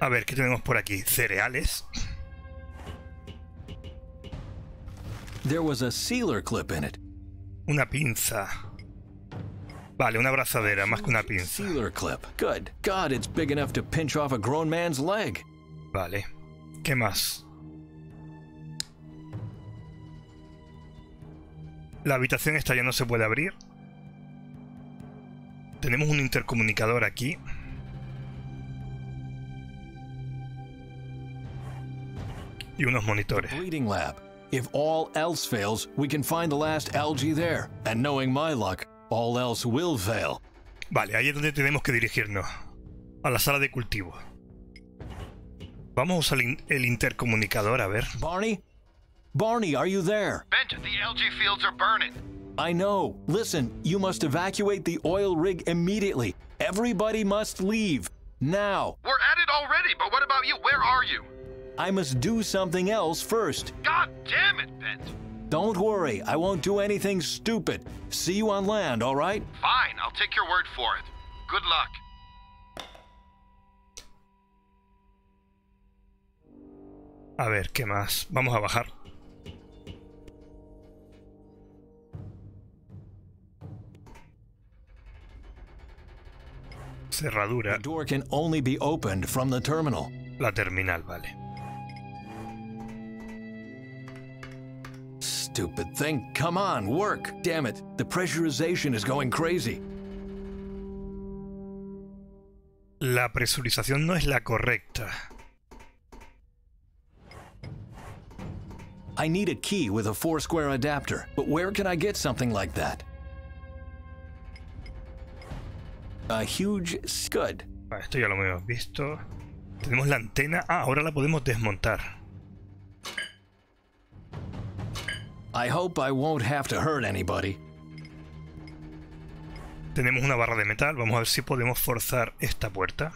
A ver, ¿qué tenemos por aquí? Cereales. There was a sealer clip in it. Una pinza. Vale, una abrazadera, más que una pinza. Sealer clip. Good. God, it's big enough to pinch off a grown man's leg. Vale. ¿Qué más? La habitación esta ya no se puede abrir. Tenemos un intercomunicador aquí. Y unos monitores. Breeding lab. If all else fails, we can find the last algae there. And knowing my luck, all else will fail. Vale, ahí es donde tenemos que dirigirnos. A la sala de cultivo. Vamos a usar el el intercomunicador, a ver. Barney? Barney, are you there? Bent, the algae fields are burning. I know. Listen, you must evacuate the oil rig immediately. Everybody must leave. Now. We're at it already, but what about you? Where are you? I must do something else first. God damn it, Bent. Don't worry, I won't do anything stupid. See you on land, all right? Fine, I'll take your word for it. Good luck. A ver, ¿qué más? Vamos a bajar. Cerradura. The door can only be opened from the terminal. La terminal, vale. Stupid thing. Come on, work. Damn it. The pressurization is going crazy. La presurización no es la correcta. I need a key with a four square adapter, but where can I get something like that? A huge scud. Esto ya lo hemos visto. Tenemos la antena. Ah, ahora la podemos desmontar. I hope I won't have to hurt anybody. Tenemos una barra de metal. Vamos a ver si podemos forzar esta puerta.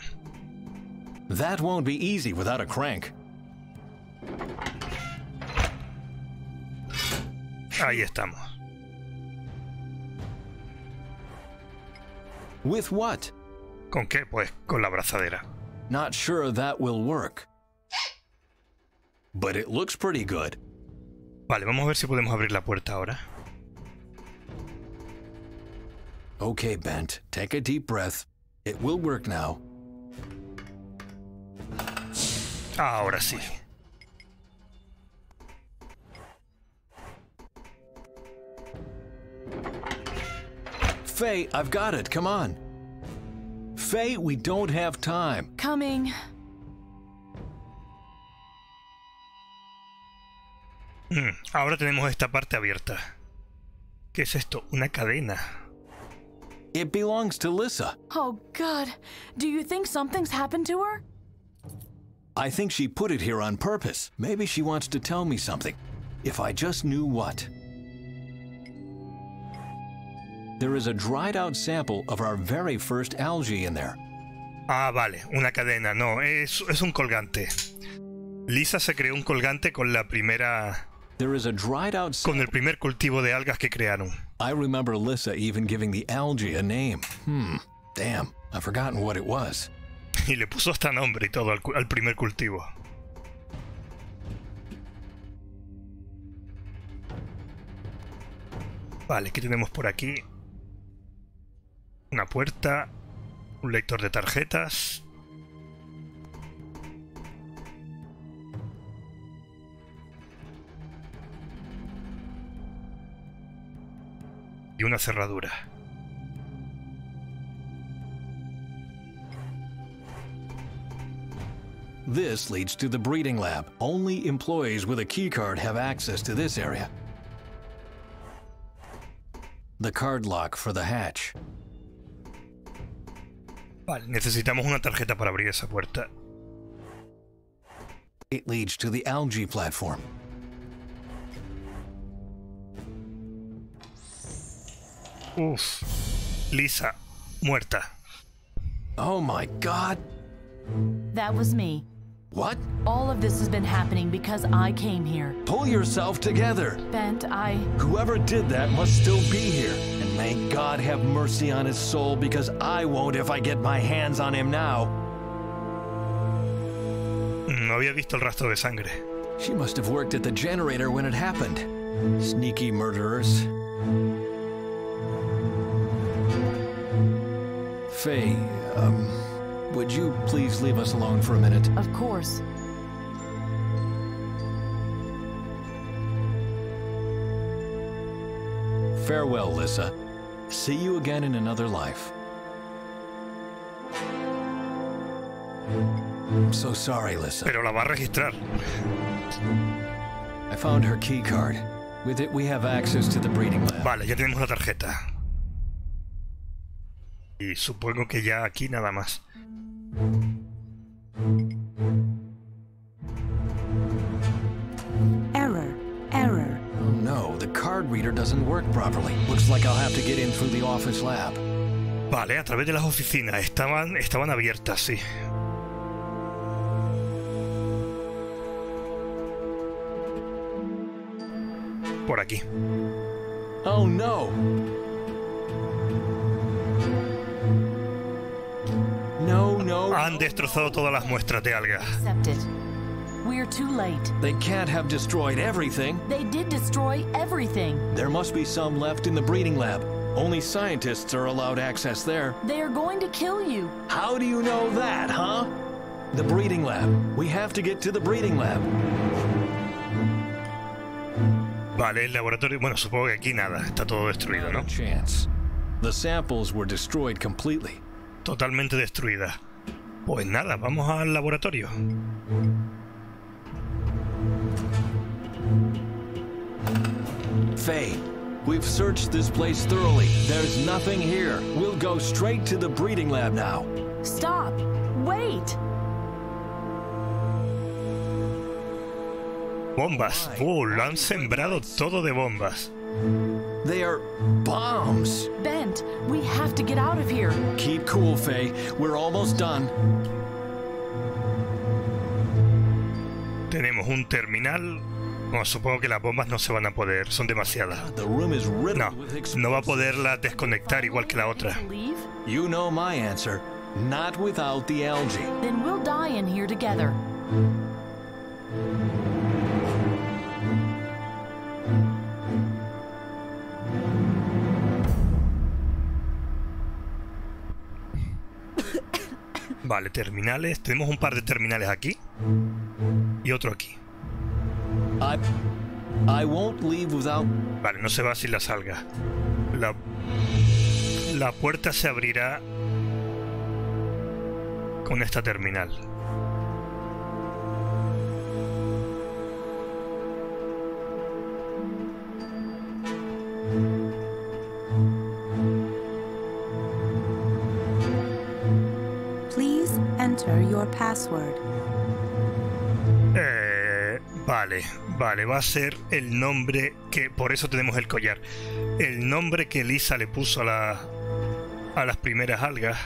That won't be easy without a crank. Ahí estamos. With what? ¿Con qué? Pues con la abrazadera. Not sure that will work. But it looks pretty good. Vale, vamos a ver si podemos abrir la puerta ahora. Okay, Bent, take a deep breath. It will work now. Ahora sí. Fay, I've got it. Come on. Fay, we don't have time. Coming. Mm, ahora tenemos esta parte abierta. ¿Qué es esto? Una cadena. It belongs to Lissa. Oh, God. Do you think something's happened to her? I think she put it here on purpose. Maybe she wants to tell me something. If I just knew what. There is a dried out sample of our very first algae in there. Ah, vale, una cadena. No, es, es un colgante. Lisa se creó un colgante con la primera. Con el primer cultivo de algas que crearon. I remember Lissa even giving the algae a name. Hmm. Damn, I've forgotten what it was. Y le puso hasta nombre y todo al, al primer cultivo. Vale, ¿qué tenemos por aquí? Una puerta, un lector de tarjetas. Y una cerradura. This leads to the breeding lab. Only employees with a keycard have access to this area. The card lock for the hatch. Vale, necesitamos una tarjeta para abrir esa puerta. It leads to the algae platform. Uf. Lissa, muerta. Oh my god. That was me. What? All of this has been happening because I came here. Pull yourself together. Bent, I. Whoever did that must still be here. And may God have mercy on his soul because I won't if I get my hands on him now. No había visto el rastro de sangre. She must have worked at the generator when it happened. Sneaky murderers. Fay, um, would you please leave us alone for a minute? Of course. Farewell, Lissa. See you again in another life. I'm so sorry, Lissa. Pero la va a registrar. I found her key card. With it, we have access to the breeding lab. Vale, ya tenemos la tarjeta. Y supongo que ya aquí nada más. Error. Error. Oh no, the card reader doesn't work properly. Looks like I'll have to get in through the office lab. Vale, a través de las oficinas. Estaban, estaban abiertas, sí. Por aquí. Oh no! Han destrozado todas las muestras de alga. Accept it. We're too late. They can't have destroyed everything. They did destroy everything. There must be some left in the breeding lab. Only scientists are allowed access there. They are going to kill you. How do you know that, huh? The breeding lab. We have to get to the breeding lab. Vale, el laboratorio. Bueno, supongo que aquí nada. Está todo destruido, ¿no? Chance. The samples were destroyed completely. Totalmente destruida. Pues nada, vamos al laboratorio. Faye, we've searched this place thoroughly. There's nothing here. We'll go straight to the breeding lab now. Stop. Wait. Bombas. Uh, lo han sembrado todo de bombas. They are bombs. Bent, we have to get out of here. Keep cool, Fay. We're almost done. Tenemos un terminal. Bueno, supongo que las bombas no se van a poder, son demasiadas. The room is riddled No, no va a explosives. poderla desconectar igual que la otra. You know my answer. Not without the algae. Then we'll die in here together. Vale, terminales. Tenemos un par de terminales aquí. Y otro aquí. I I won't leave without Vale, no se va sin la salga. La, la puerta se abrirá con esta terminal. Enter your password. Eh, vale, vale, va a ser el nombre que... Por eso tenemos el collar. El nombre que Lissa le puso a, la, a las primeras algas.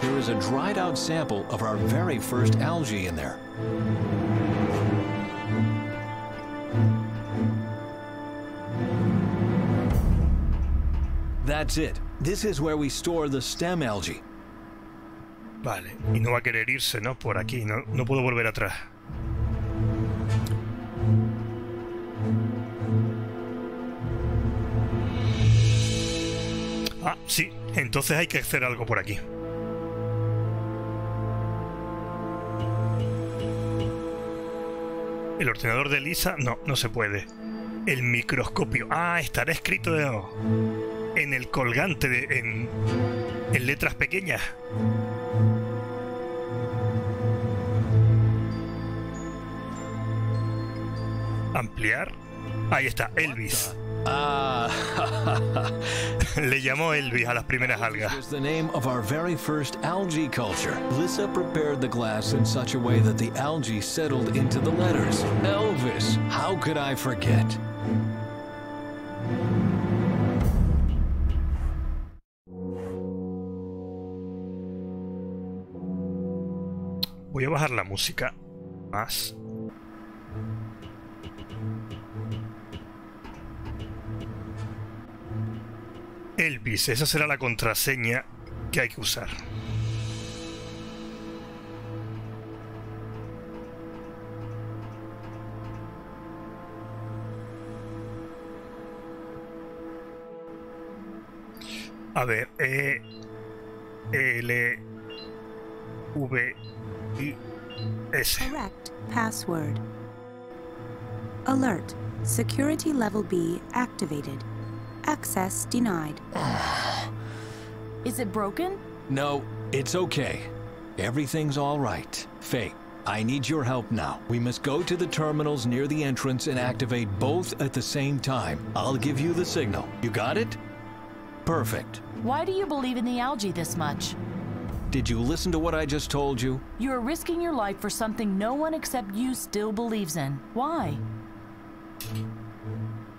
there is a dried out sample of our very first algae in there. That's it. This is where we store the stem algae. Vale, y no va a querer irse, ¿no? Por aquí, no, no puedo volver atrás. Ah, sí, entonces hay que hacer algo por aquí. El ordenador de Lisa, no, no se puede. El microscopio, ah, estará escrito en el colgante, de, en, en letras pequeñas. Ampliar. Ahí está, Elvis. Ah, Le llamó Elvis a las primeras algas. was the name of our very first algae culture. Lissa prepared the glass in such a way that the algae settled into the letters. Elvis, how could I forget? Voy a bajar la música más. Elvis, esa será la contraseña que hay que usar. A ver, E, e L, V, S. Correct password. Alert. Security level B activated. Access denied. Is it broken? No, it's okay. Everything's all right. Fay, I need your help now. We must go to the terminals near the entrance and activate both at the same time. I'll give you the signal. You got it? Perfect. Why do you believe in the algae this much? Did you listen to what I just told you? You are risking your life for something no one except you still believes in. Why?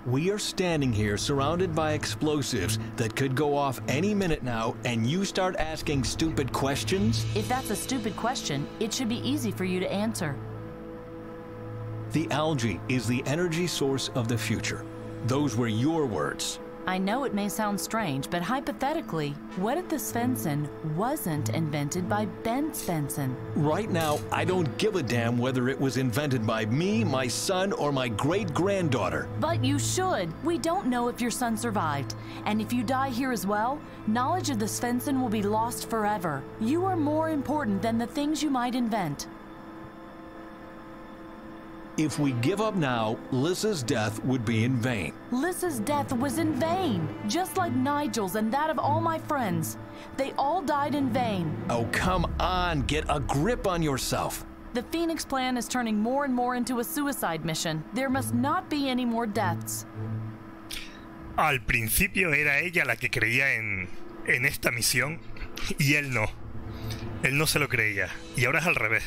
We are standing here surrounded by explosives that could go off any minute now, and you start asking stupid questions? If that's a stupid question, it should be easy for you to answer. The algae is the energy source of the future. Those were your words. I know it may sound strange, but hypothetically, what if the Svensson wasn't invented by Bent Svensson? Right now, I don't give a damn whether it was invented by me, my son, or my great granddaughter. But you should. We don't know if your son survived. And if you die here as well, knowledge of the Svensson will be lost forever. You are more important than the things you might invent. If we give up now, Lissa's death would be in vain. Lissa's death was in vain, just like Nigel's and that of all my friends. They all died in vain. Oh, come on, get a grip on yourself. The Phoenix plan is turning more and more into a suicide mission. There must not be any more deaths. Al principio era ella la que creía en, en esta misión y él no. Él no se lo creía. Y ahora es al revés.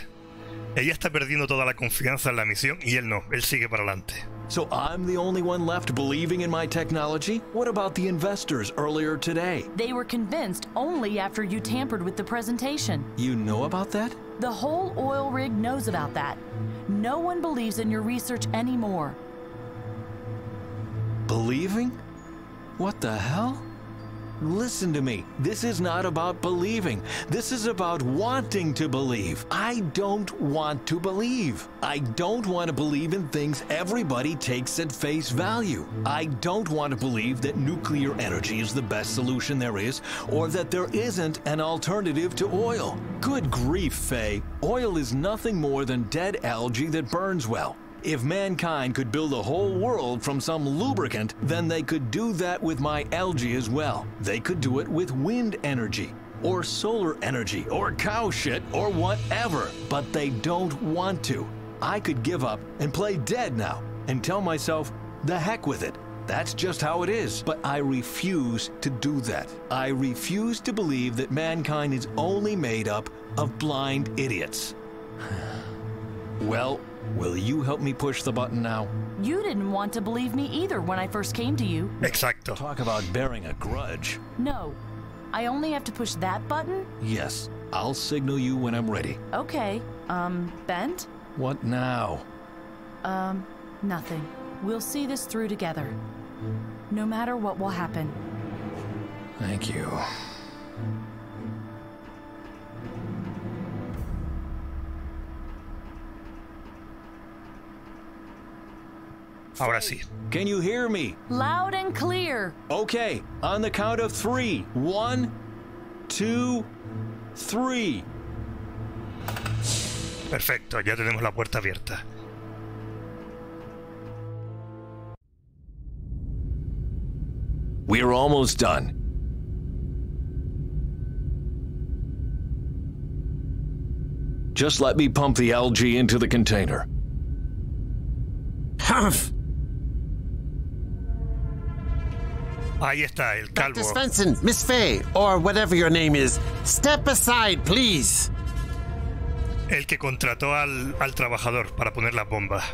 Ella está perdiendo toda la confianza en la misión y él no. Él sigue para adelante. So I'm the only one left believing in my technology? What about the investors earlier today? They were convinced only after you tampered with the presentation. You know about that? The whole oil rig knows about that. No one believes in your research anymore. Believing? What the hell? Listen to me. This is not about believing. This is about wanting to believe. I don't want to believe. I don't want to believe in things everybody takes at face value. I don't want to believe that nuclear energy is the best solution there is, or that there isn't an alternative to oil. Good grief, Fay. Oil is nothing more than dead algae that burns well. If mankind could build a whole world from some lubricant, then they could do that with my algae as well. They could do it with wind energy, or solar energy, or cow shit, or whatever. But they don't want to. I could give up and play dead now and tell myself, the heck with it. That's just how it is. But I refuse to do that. I refuse to believe that mankind is only made up of blind idiots. well, Will you help me push the button now? You didn't want to believe me either when I first came to you. Exacto. Talk about bearing a grudge. No. I only have to push that button? Yes. I'll signal you when I'm ready. Okay. Um, Bent? What now? Um, nothing. We'll see this through together. No matter what will happen. Thank you. Ahora sí. Can you hear me? Loud and clear. Okay, on the count of three. One, two, three. Perfecto, ya tenemos la puerta abierta. We're almost done. Just let me pump the algae into the container. Humph! Ahí está, el Dr. Svensson, Miss Fay, or whatever your name is, step aside, please. El que contrató al, al trabajador para poner las bombas.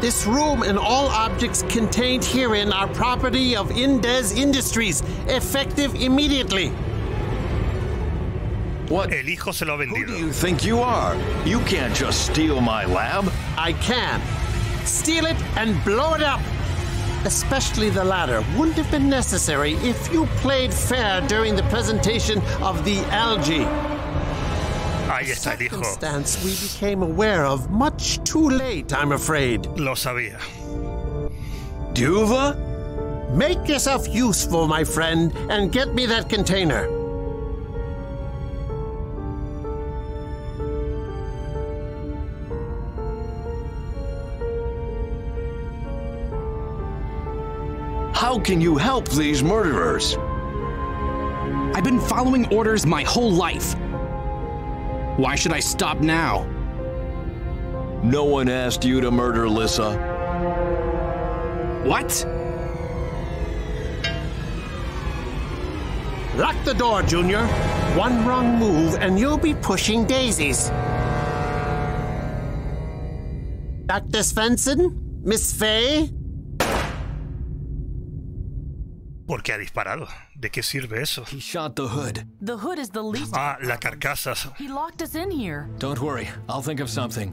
This room and all objects contained herein are property of Indes Industries, effective immediately. What? El hijo se lo ha Who do you think you are? You can't just steal my lab. I can. Steal it and blow it up. Especially the latter wouldn't have been necessary if you played fair during the presentation of the algae. Ahí está el hijo. Circumstance we became aware of much too late, I'm afraid. Lo sabía. Duva? Make yourself useful, my friend, and get me that container. How can you help these murderers? I've been following orders my whole life. Why should I stop now? No one asked you to murder Lissa. What? Lock the door, Junior. One wrong move and you'll be pushing daisies. Dr. Svensson? Miss Fay? ¿Por qué ha disparado? ¿De qué sirve eso? He shot the hood. The hood is the least. Ah, la carcasa. He locked us in here. Don't worry, I'll think of something.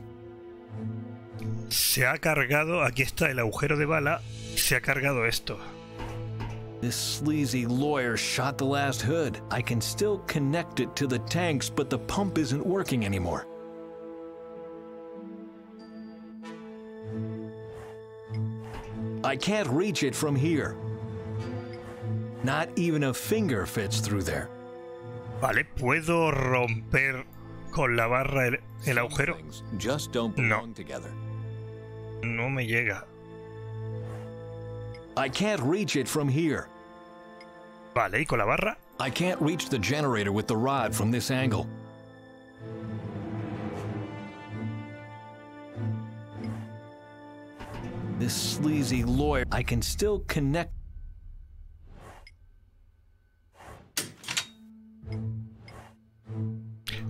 Se ha cargado, aquí está el agujero de bala, se ha cargado esto. This sleazy lawyer shot the last hood. I can still connect it to the tanks, but the pump isn't working anymore. I can't reach it from here. Not even a finger fits through there. Vale, ¿puedo romper con la barra el, el agujero? Just don't No. together. No me llega. I can't reach it from here. Vale, ¿y con la barra? I can't reach the generator with the rod from this angle. This sleazy lawyer, I can still connect.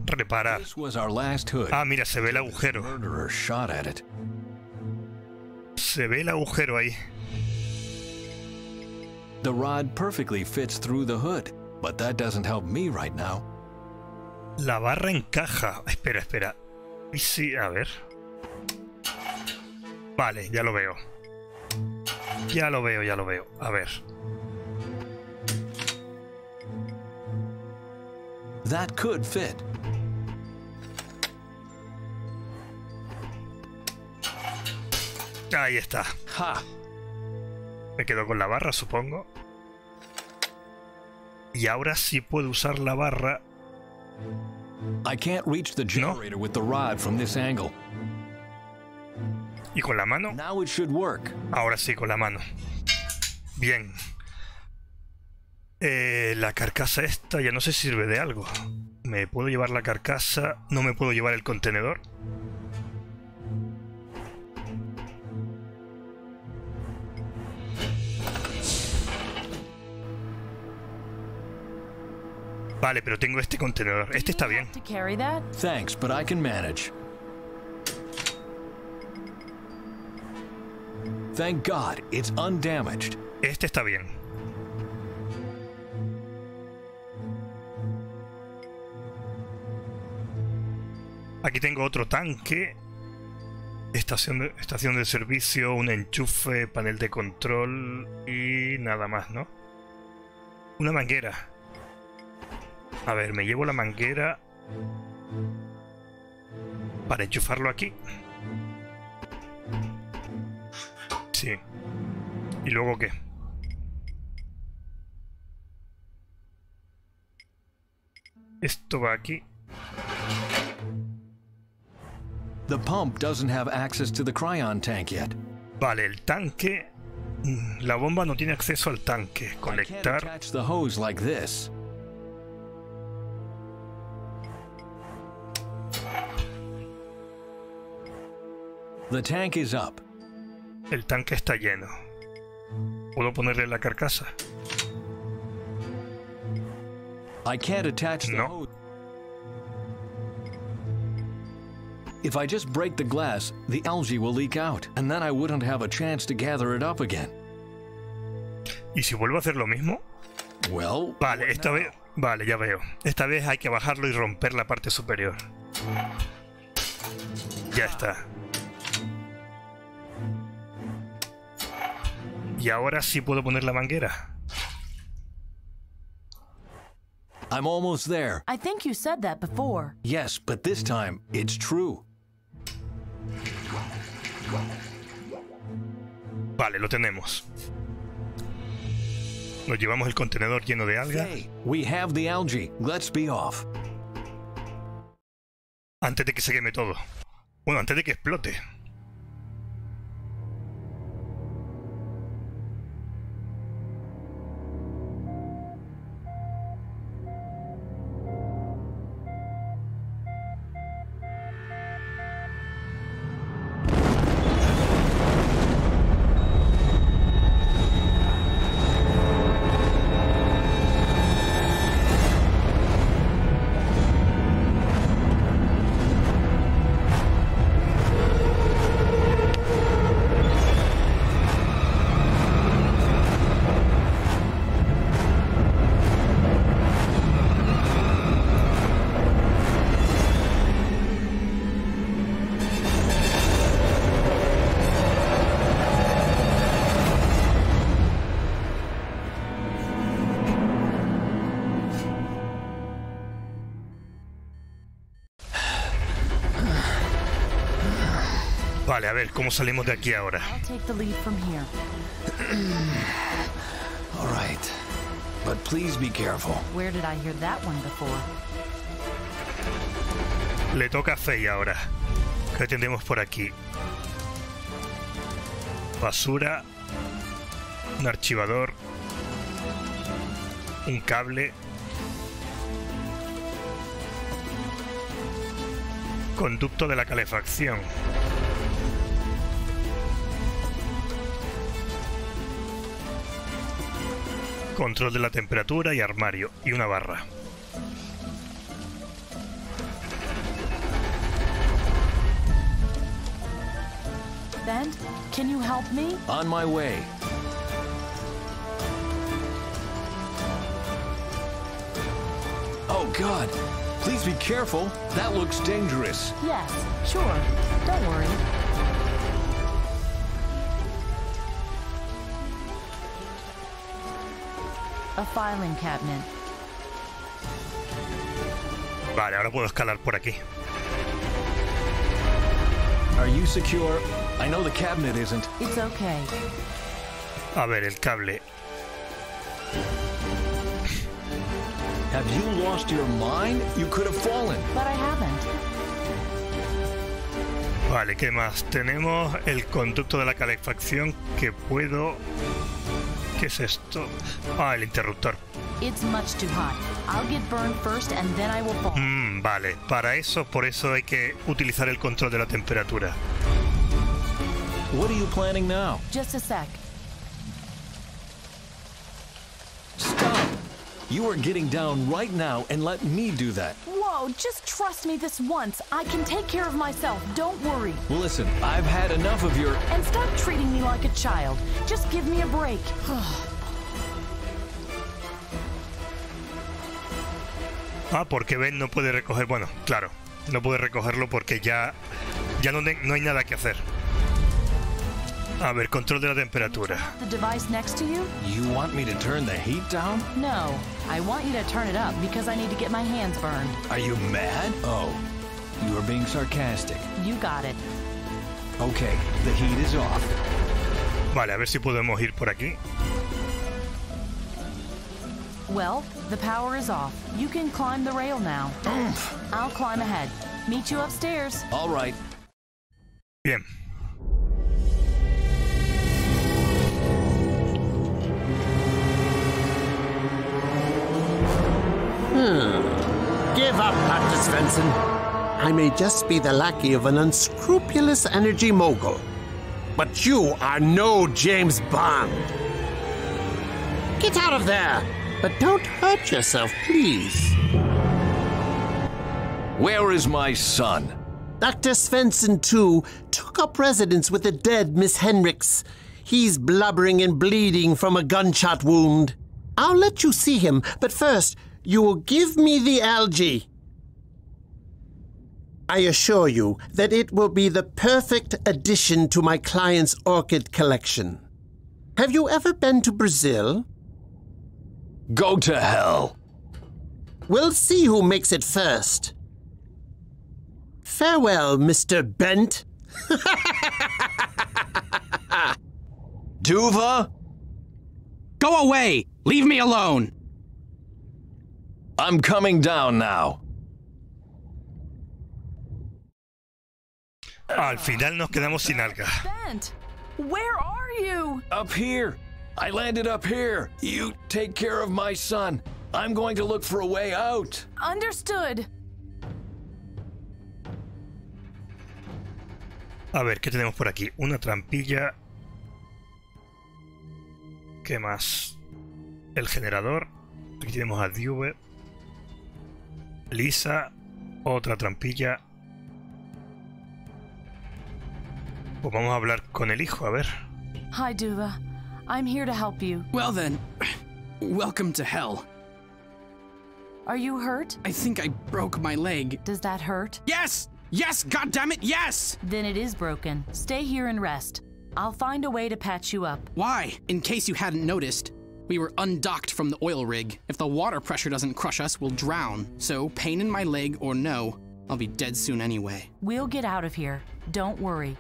Reparar. Ah, mira, se ve el agujero. Se ve el agujero ahí. The rod perfectly fits through the hood, but that doesn't help me right now. La barra encaja. Espera, espera. Y sí, a ver. Vale, ya lo veo. Ya lo veo, ya lo veo. A ver. That could fit. Ahí está. Ha! Me quedo con la barra, supongo. Y ahora sí puedo usar la barra. I can't reach the generator with the rod from this angle. ¿Y con la mano? Now it should work. Ahora sí, con la mano. Bien. Eh, la carcasa esta ya no sé si sirve de algo. ¿Me puedo llevar la carcasa? ¿No me puedo llevar el contenedor? Vale, pero tengo este contenedor. Este está bien. To carry that? Thanks, but I can manage. Thank God, it's undamaged. Este está bien. Aquí tengo otro tanque. Estación de, estación de servicio, un enchufe, panel de control y nada más, ¿no? Una manguera. A ver, me llevo la manguera para enchufarlo aquí. Sí. ¿Y luego qué? Esto va aquí. The pump doesn't have access to the cryon tank yet. Vale, el tanque. mm, La bomba no tiene acceso al tanque. I can't Conectar. attach the hose like this. The tank is up. El tanque está lleno. ¿Puedo ponerle la carcasa? I can't attach the No. hose. If I just break the glass, the algae will leak out, and then I wouldn't have a chance to gather it up again. ¿Y si vuelvo a hacer lo mismo? Well, Vale, esta vez. Vale, ya veo. Esta vez hay que bajarlo y romper la parte superior. Ya está. Y ahora sí puedo poner la manguera. I'm almost there. I think you said that before. Yes, but this time it's true. Vale, lo tenemos. Nos llevamos el contenedor lleno de alga Hey, we have the algae. Let's be off. antes de que se queme todo. Bueno, antes de que explote. Vale, a ver, ¿cómo salimos de aquí ahora? I'll take the lead from here. All right. But please be careful. Where did I hear that one before? Le toca a Faye ahora. ¿Qué tendremos por aquí? Basura. Un archivador. Un cable. Conducto de la calefacción. Control de la temperatura y armario. Y una barra. Bent, can you help me? On my way. Oh, God. Please be careful. That looks dangerous. Yes, sure. Don't worry. A filing cabinet. Vale, ahora puedo escalar por aquí. Are you secure? I know the cabinet isn't. It's okay. A ver, el cable. Have you lost your mind? You could have fallen. But I haven't. Vale, ¿qué más? Tenemos el conducto de la calefacción que puedo... ¿Qué es esto? Ah, el interruptor. Mm, vale, para eso, por eso hay que utilizar el control de la temperatura. What are you planning now? Just a sec. You are getting down right now and let me do that. Whoa, just trust me this once. I can take care of myself. Don't worry. Listen, I've had enough of your. And stop treating me like a child. Just give me a break. Ah, porque Bent no puede recoger... Bueno, claro, no puede recogerlo porque ya... Ya no, no hay nada que hacer. A ver, control de la temperatura. The device next to you? You want me to turn the heat down? No. I want you to turn it up because I need to get my hands burned. Are you mad? Oh, you are being sarcastic. You got it. Okay, the heat is off. Vale, a ver si podemos ir por aquí. Well, the power is off. You can climb the rail now. I'll climb ahead. Meet you upstairs. All right. Bien. Hmm. Give up, Dr. Svensson. I may just be the lackey of an unscrupulous energy mogul. But you are no James Bond. Get out of there! But don't hurt yourself, please. Where is my son? Dr. Svensson, too, took up residence with the dead Miss Henricks. He's blubbering and bleeding from a gunshot wound. I'll let you see him, but first, you will give me the algae. I assure you that it will be the perfect addition to my client's orchid collection. Have you ever been to Brazil? Go to hell. We'll see who makes it first. Farewell, Mr. Bent. Duva? Go away! Leave me alone! I'm coming down now. Al final nos quedamos sin alga. Bent, where are you? Up here. I landed up here. You take care of my son. I'm going to look for a way out. Understood. A ver, ¿qué tenemos por aquí? Una trampilla. ¿Qué más? El generador. Aquí tenemos a Duva. Lissa. Otra trampilla. Pues vamos a hablar con el hijo, a ver. Hi, Duva. I'm here to help you. Well then, welcome to hell. Are you hurt? I think I broke my leg. Does that hurt? Yes! Yes, goddammit, yes! Then it is broken. Stay here and rest. I'll find a way to patch you up. Why? In case you hadn't noticed, we were undocked from the oil rig. If the water pressure doesn't crush us, we'll drown. So, pain in my leg or no, I'll be dead soon anyway. We'll get out of here. Don't worry.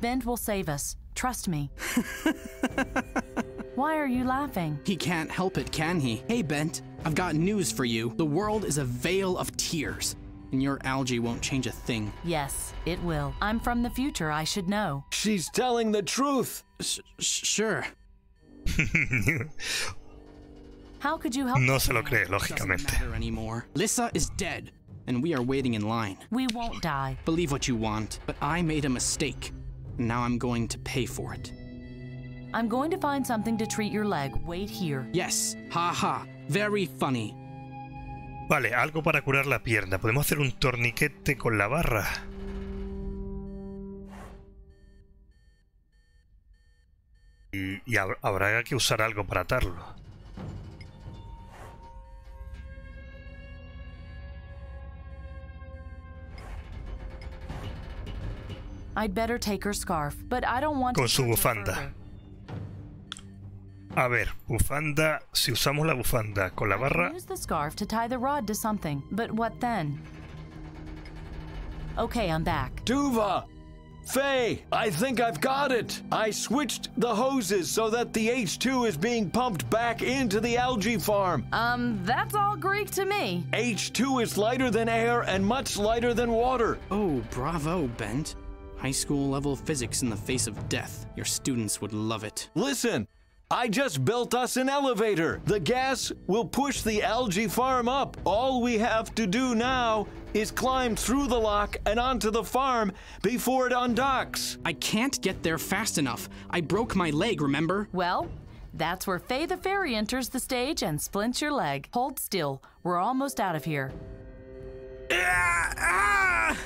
Bent will save us. Trust me. Why are you laughing? He can't help it, can he? Hey, Bent, I've got news for you. The world is a vale of tears, and your algae won't change a thing. Yes, it will. I'm from the future. I should know. She's telling the truth. Sh- sh- sure. No se lo cree, Doesn't lógicamente. matter anymore. Lissa is dead, and we are waiting in line. We won't die. Believe what you want, but I made a mistake. and Now I'm going to pay for it. I'm going to find something to treat your leg. Wait here. Yes, ha ha, very funny. Vale, algo para curar la pierna. Podemos hacer un torniquete con la barra. Y, y hab- habrá que usar algo para atarlo. I'd better take her scarf, but I don't want Con to su bufanda. A ver, bufanda. Si usamos la bufanda con la barra, Use the scarf to tie the rod to something, but what then? Okay, I'm back. Duva! Fay, I think I've got it. I switched the hoses so that the H2 is being pumped back into the algae farm. Um, that's all Greek to me. H2 is lighter than air and much lighter than water. Oh, bravo, Bent. High school level physics in the face of death. Your students would love it. Listen, I just built us an elevator. The gas will push the algae farm up. All we have to do now is climb through the lock and onto the farm before it undocks. I can't get there fast enough. I broke my leg, remember? Well, that's where Fay the Fairy enters the stage and splints your leg. Hold still. We're almost out of here. Ah!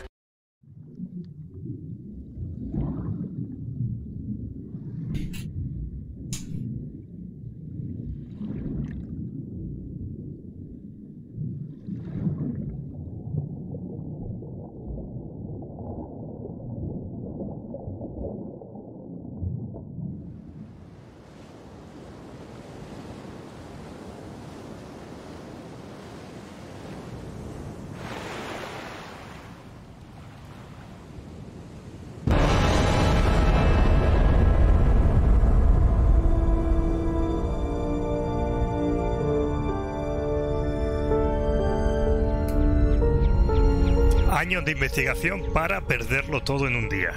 Años de investigación para perderlo todo en un día.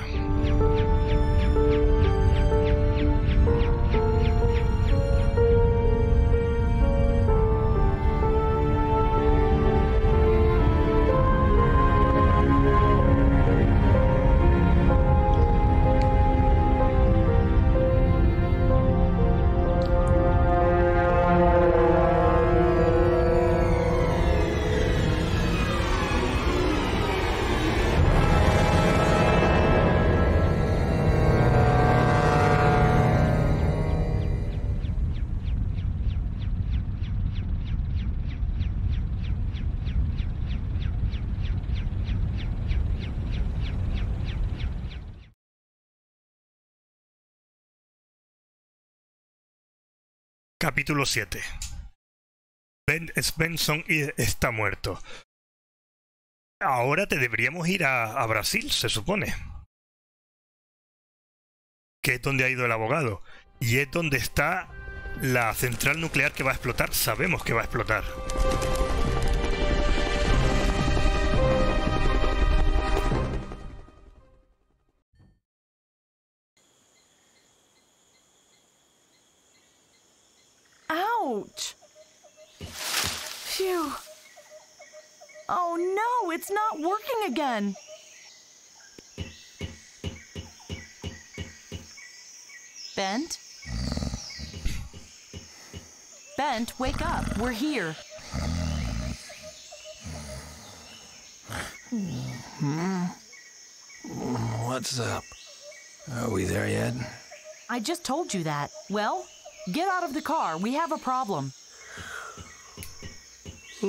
Capítulo 7 Ben Svensson está muerto. Ahora te deberíamos ir a, a Brasil, se supone. Que es donde ha ido el abogado. Y es donde está la central nuclear que va a explotar, sabemos que va a explotar. Ouch! Phew. Oh no, it's not working again. Bent? Bent, wake up. We're here. Hmm. Hmm. What's up? Are we there yet? I just told you that. Well, get out of the car. We have a problem.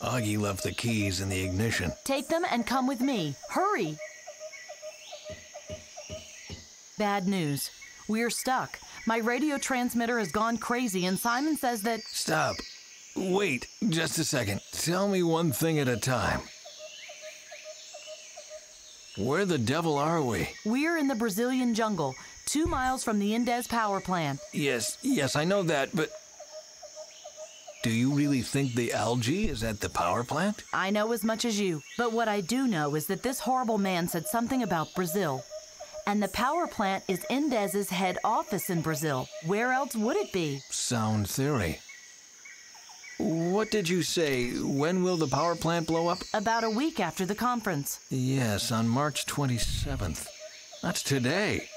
Augie left the keys in the ignition. Take them and come with me. Hurry! Bad news. We're stuck. My radio transmitter has gone crazy, and Simon says that. Stop. Wait, just a second. Tell me one thing at a time. Where the devil are we? We're in the Brazilian jungle, two miles from the Indes power plant. Yes, yes, I know that, but. Do you really think the algae is at the power plant? I know as much as you, but what I do know is that this horrible man said something about Brazil. And the power plant is Indes's head office in Brazil. Where else would it be? Sound theory. What did you say? When will the power plant blow up? About a week after the conference. Yes, on March 27th. That's today.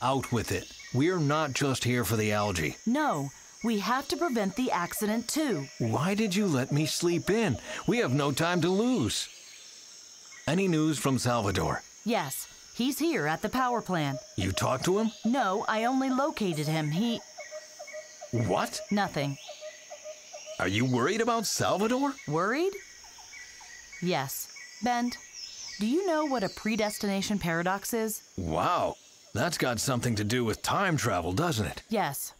Out with it. We're not just here for the algae. No, we have to prevent the accident too. Why did you let me sleep in? We have no time to lose. Any news from Salvador? Yes, he's here at the power plant. You talked to him? No, I only located him. He. What? Nothing. Are you worried about Salvador? Worried? Yes. Bent, do you know what a predestination paradox is? Wow, that's got something to do with time travel, doesn't it? Yes.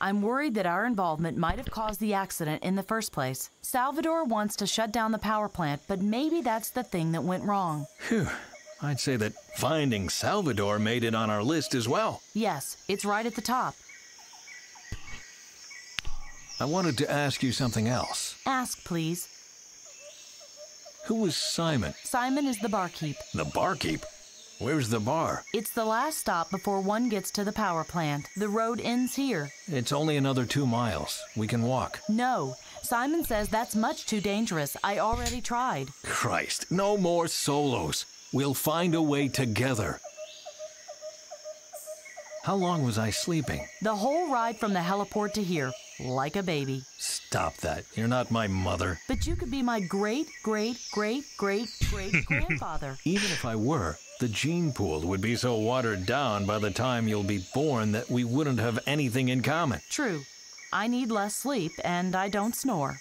I'm worried that our involvement might have caused the accident in the first place. Salvador wants to shut down the power plant, but maybe that's the thing that went wrong. Phew. I'd say that finding Salvador made it on our list as well. Yes, it's right at the top. I wanted to ask you something else. Ask, please. Who is Simon? Simon is the barkeep. The barkeep? Where's the bar? It's the last stop before one gets to the power plant. The road ends here. It's only another two miles. We can walk. No, Simon says that's much too dangerous. I already tried. Christ, no more solos. We'll find a way together. How long was I sleeping? The whole ride from the heliport to here, like a baby. Stop that. You're not my mother. But you could be my great, great, great, great, great grandfather. Even if I were, the gene pool would be so watered down by the time you'll be born that we wouldn't have anything in common. True. I need less sleep, and I don't snore.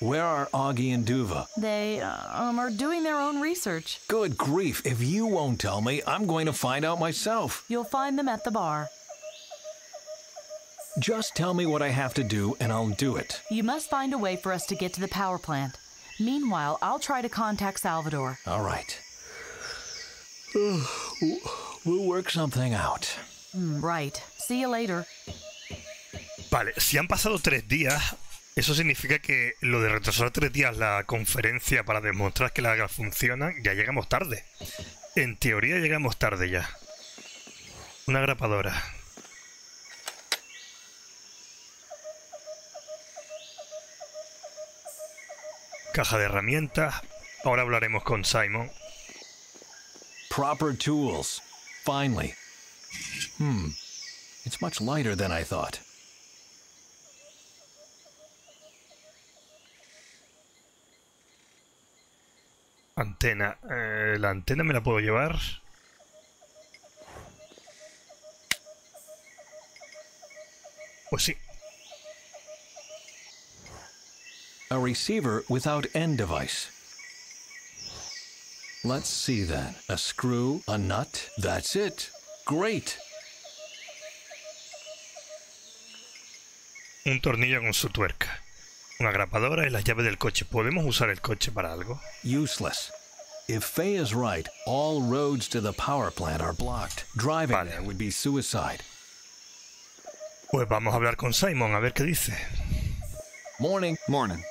Where are Augie and Duva? They um, are doing their own research. Good grief, if you won't tell me, I'm going to find out myself. You'll find them at the bar. Just tell me what I have to do and I'll do it. You must find a way for us to get to the power plant. Meanwhile, I'll try to contact Salvador. All right. We'll work something out. Mm, right. See you later. Vale, si han pasado tres días, eso significa que lo de retrasar tres días la conferencia para demostrar que las gas funcionan, ya llegamos tarde. En teoría llegamos tarde ya. Una grapadora. Caja de herramientas. Ahora hablaremos con Simon. Proper tools. Finally. Hmm. It's much lighter than I thought. Antena. Eh, ¿La antena me la puedo llevar? Pues sí. A receiver without end device. Let's see then. A screw, a nut. That's it. Great. Un tornillo con su tuerca. Una grapadora y las llaves del coche. ¿Podemos usar el coche para algo? Useless. If Fay is right, all roads to the power plant are blocked. Driving Vale. there would be suicide. Pues vamos a hablar con Simon a ver qué dice. Morning. Morning.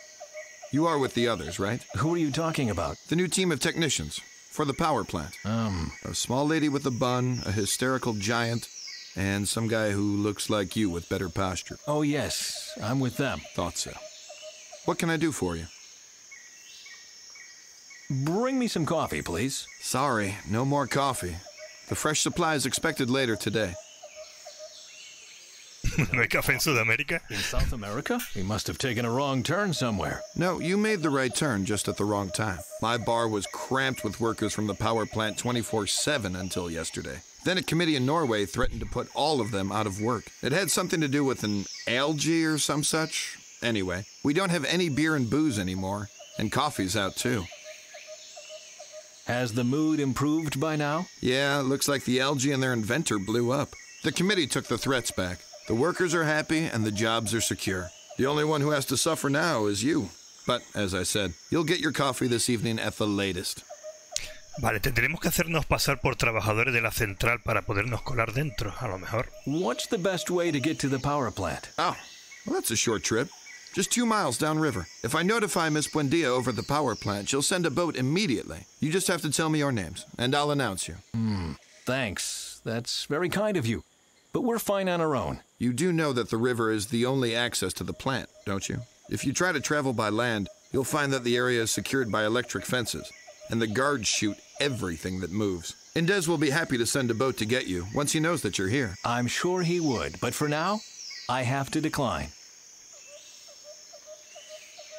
You are with the others, right? Who are you talking about? The new team of technicians for the power plant. Um, A small lady with a bun, a hysterical giant, and some guy who looks like you with better posture. oh yes, I'm with them. Thought so. What can I do for you? Bring me some coffee, please. Sorry, no more coffee. The fresh supply is expected later today. ¿No hay café en Sudamérica? In South America? We must have taken a wrong turn somewhere. No, you made the right turn just at the wrong time. My bar was cramped with workers from the power plant 24 7 until yesterday. Then a committee in Norway threatened to put all of them out of work. It had something to do with an algae or some such. Anyway, we don't have any beer and booze anymore, and coffee's out too. Has the mood improved by now? Yeah, looks like the algae and their inventor blew up. The committee took the threats back. The workers are happy and the jobs are secure. The only one who has to suffer now is you. But, as I said, you'll get your coffee this evening at the latest. Vale, tendremos que hacernos pasar por trabajadores de la central para podernos colar dentro, a lo mejor. What's the best way to get to the power plant? Oh, well, that's a short trip. Just two miles downriver. If I notify Miss Buendia over the power plant, she'll send a boat immediately. You just have to tell me your names, and I'll announce you. Hmm, thanks. That's very kind of you. But we're fine on our own. You do know that the river is the only access to the plant, don't you? If you try to travel by land, you'll find that the area is secured by electric fences, and the guards shoot everything that moves. Indez will be happy to send a boat to get you once he knows that you're here. I'm sure he would, but for now, I have to decline.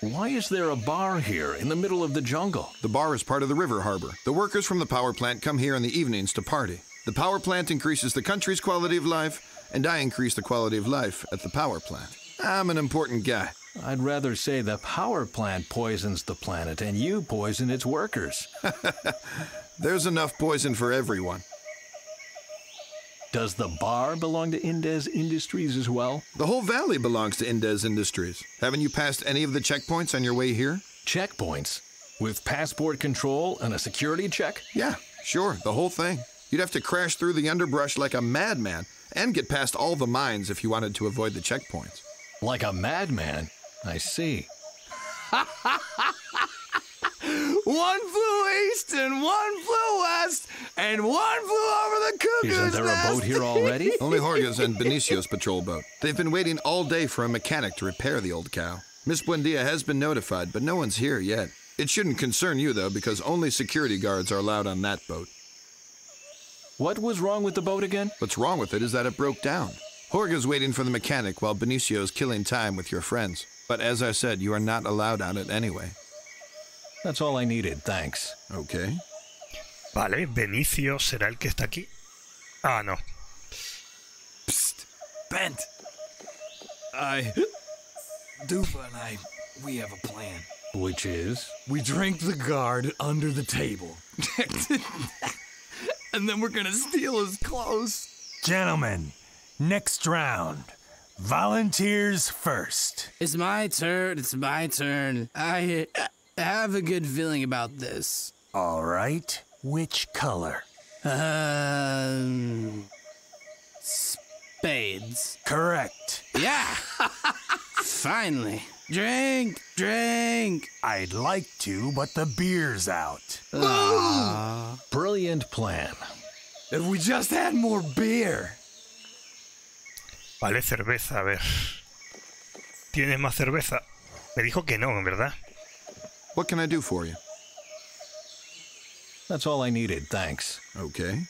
Why is there a bar here in the middle of the jungle? The bar is part of the river harbor. The workers from the power plant come here in the evenings to party. The power plant increases the country's quality of life, and I increase the quality of life at the power plant. I'm an important guy. I'd rather say the power plant poisons the planet and you poison its workers. There's enough poison for everyone. Does the bar belong to Indez Industries as well? The whole valley belongs to Indez Industries. Haven't you passed any of the checkpoints on your way here? Checkpoints? With passport control and a security check? Yeah, sure, the whole thing. You'd have to crash through the underbrush like a madman and get past all the mines if you wanted to avoid the checkpoints. Like a madman? I see. One flew east and one flew west and one flew over the cuckoo's Isn't there a boat here already? Only Jorge's and Benicio's patrol boat. They've been waiting all day for a mechanic to repair the old cow. Miss Buendia has been notified, but no one's here yet. It shouldn't concern you, though, because only security guards are allowed on that boat. What was wrong with the boat again? What's wrong with it is that it broke down. Jorge's waiting for the mechanic while Benicio's killing time with your friends. But as I said, you are not allowed on it anyway. That's all I needed, thanks. Okay. Vale, Benicio será el que está aquí. Ah, no. Psst, Bent. I, Duva and I, we have a plan. Which is? We drink the guard under the table. and then we're gonna steal his clothes. Gentlemen, next round. Volunteers first. It's my turn. It's my turn. I have a good feeling about this. All right. Which color? Um, spades. Correct. Yeah. Finally. Drink, drink. I'd like to, but the beer's out. Ah. Brilliant plan. If we just had more beer. Vale, cerveza, a ver. ¿Tienes más cerveza? Me dijo que no, ¿verdad? What can I do for you? That's all I needed, thanks. Okay.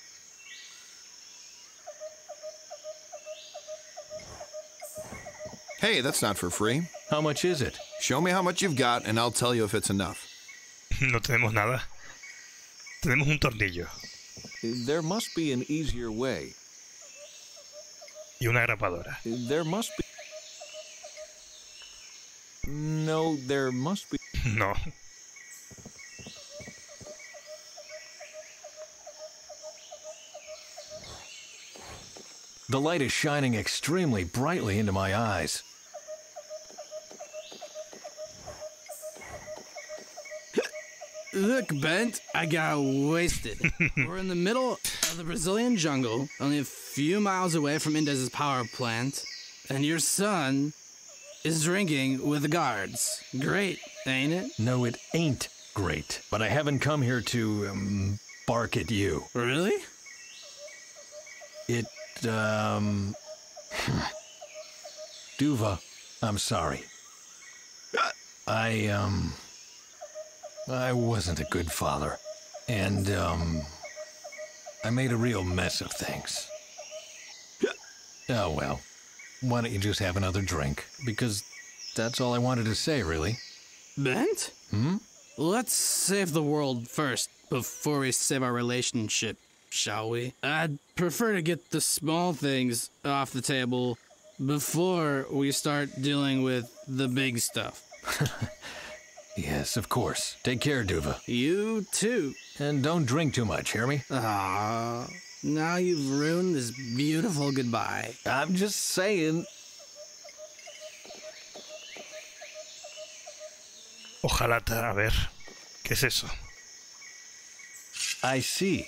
Hey, that's not for free. How much is it? Show me how much you've got, and I'll tell you if it's enough. No tenemos nada. Tenemos un tornillo There must be an easier way. y una grapadora. There must be. No, there must be. No. The light is shining extremely brightly into my eyes. Look, Bent, I got wasted. We're in the middle of the Brazilian jungle, only a few miles away from Indez's power plant, and your son is drinking with the guards. Great, ain't it? No, it ain't great. But I haven't come here to um, bark at you. Really? It, um. Duva, I'm sorry. I, um. I wasn't a good father. And, um. I made a real mess of things. Oh, well. Why don't you just have another drink? Because that's all I wanted to say, really. Bent? Hmm? Let's save the world first before we save our relationship, shall we? I'd prefer to get the small things off the table before we start dealing with the big stuff. Yes, of course. Take care, Duva. You too. And don't drink too much, hear me? Ah, now you've ruined this beautiful goodbye. I'm just saying. Ojalata, a ver. ¿Qué es eso? I see.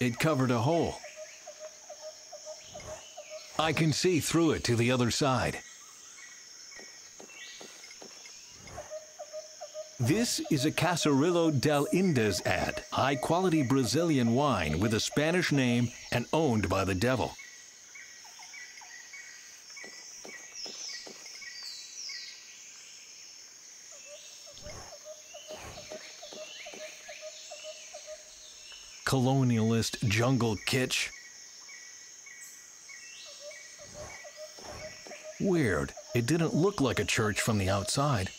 It covered a hole. I can see through it to the other side. This is a Casarillo del Indes ad, high quality Brazilian wine with a Spanish name and owned by the devil. Colonialist jungle kitsch. Weird. It didn't look like a church from the outside.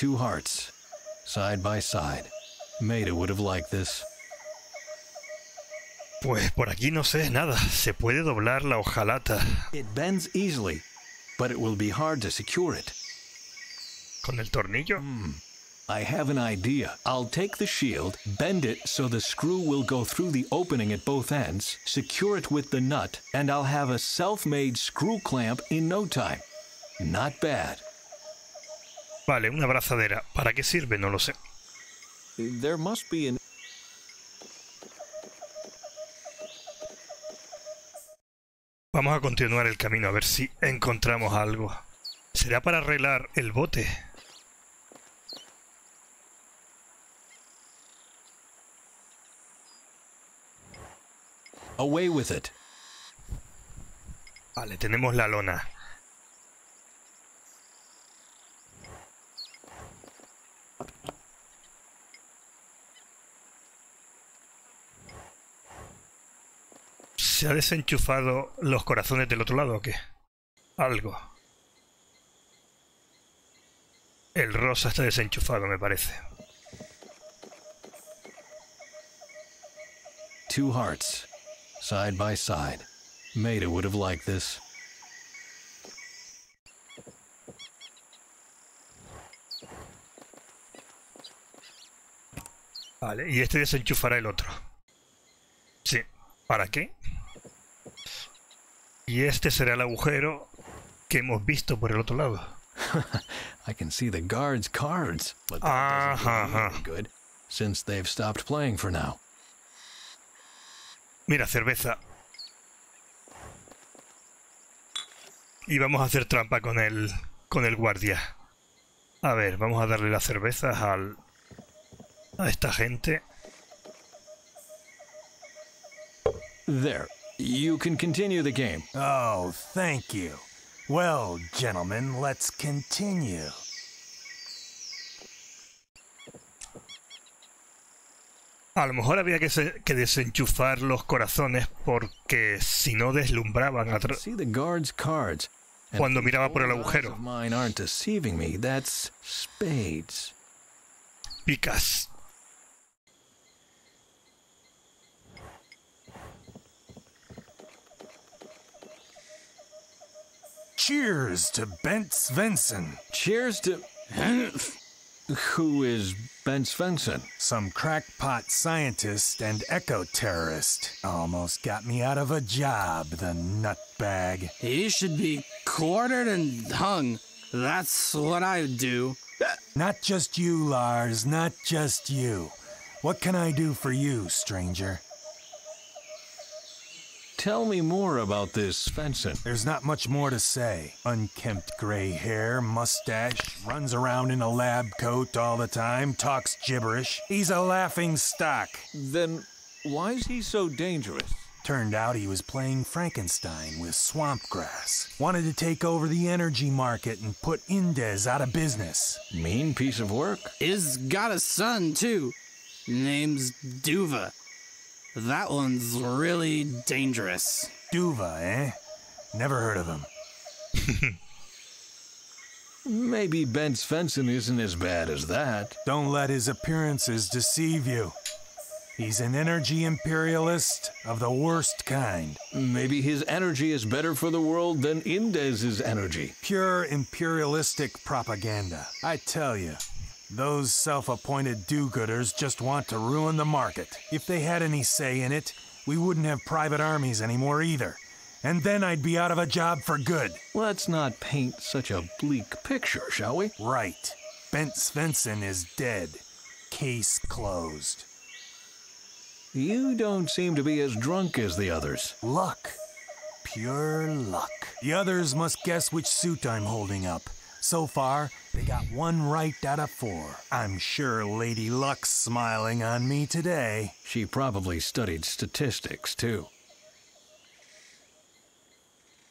Two hearts, side by side. Maida would have liked this. Pues por aquí no sé nada. Se puede doblar la hojalata. It bends easily, but it will be hard to secure it. ¿Con el tornillo? Hmm. I have an idea. I'll take the shield, bend it so the screw will go through the opening at both ends, secure it with the nut, and I'll have a self made screw clamp in no time. Not bad. Vale, una abrazadera. ¿Para qué sirve? No lo sé. There must be an. Vamos a continuar el camino a ver si encontramos algo. ¿Será para arreglar el bote? Away with it. Vale, tenemos la lona. ¿Se ha desenchufado los corazones del otro lado o qué? Algo. El rosa está desenchufado, me parece. Two hearts, side by side. Maida would have liked this. Vale, y este desenchufará el otro. Sí. ¿Para qué? Y este será el agujero que hemos visto por el otro lado. I can see the guards' cards, but that Ajá, doesn't ajá. good since they've stopped playing for now. Mira, cerveza. Y vamos a hacer trampa con el con el guardia. A ver, vamos a darle las cervezas al a esta gente. There. You can continue the game. Oh, thank you. Well, gentlemen, let's continue. A lo mejor había que, se- que desenchufar los corazones porque si no deslumbraban a tra- See the guards' cards. And Cuando miraba por el agujero. of Mine aren't deceiving me. That's spades. picas. Cheers to Bent Svensson, Cheers to. Who is Bent Svensson? some crackpot scientist and eco terrorist. Almost got me out of a job, the nutbag. He should be quartered and hung. That's what I would do. Not just you, Lars, not just you. What can I do for you, stranger? Tell me more about this Svensson. There's not much more to say. Unkempt gray hair, mustache, runs around in a lab coat all the time, talks gibberish. He's a laughing stock. Then why is he so dangerous? Turned out he was playing Frankenstein with swamp grass. Wanted to take over the energy market and put Indes out of business. Mean piece of work. Is got a son too. Name's Duva. That one's really dangerous. Duva, eh? Never heard of him. Maybe Bent Svensson isn't as bad as that. Don't let his appearances deceive you. He's an energy imperialist of the worst kind. Maybe his energy is better for the world than Indez's energy. Pure imperialistic propaganda. I tell you, those self appointed do gooders just want to ruin the market. If they had any say in it, we wouldn't have private armies anymore either. And then I'd be out of a job for good. Let's not paint such a bleak picture, shall we? Right. Bent Svensson is dead. Case closed. You don't seem to be as drunk as the others. Luck. Pure luck. The others must guess which suit I'm holding up. So far, they got one right out of four. I'm sure Lady Luck's smiling on me today. She probably studied statistics, too.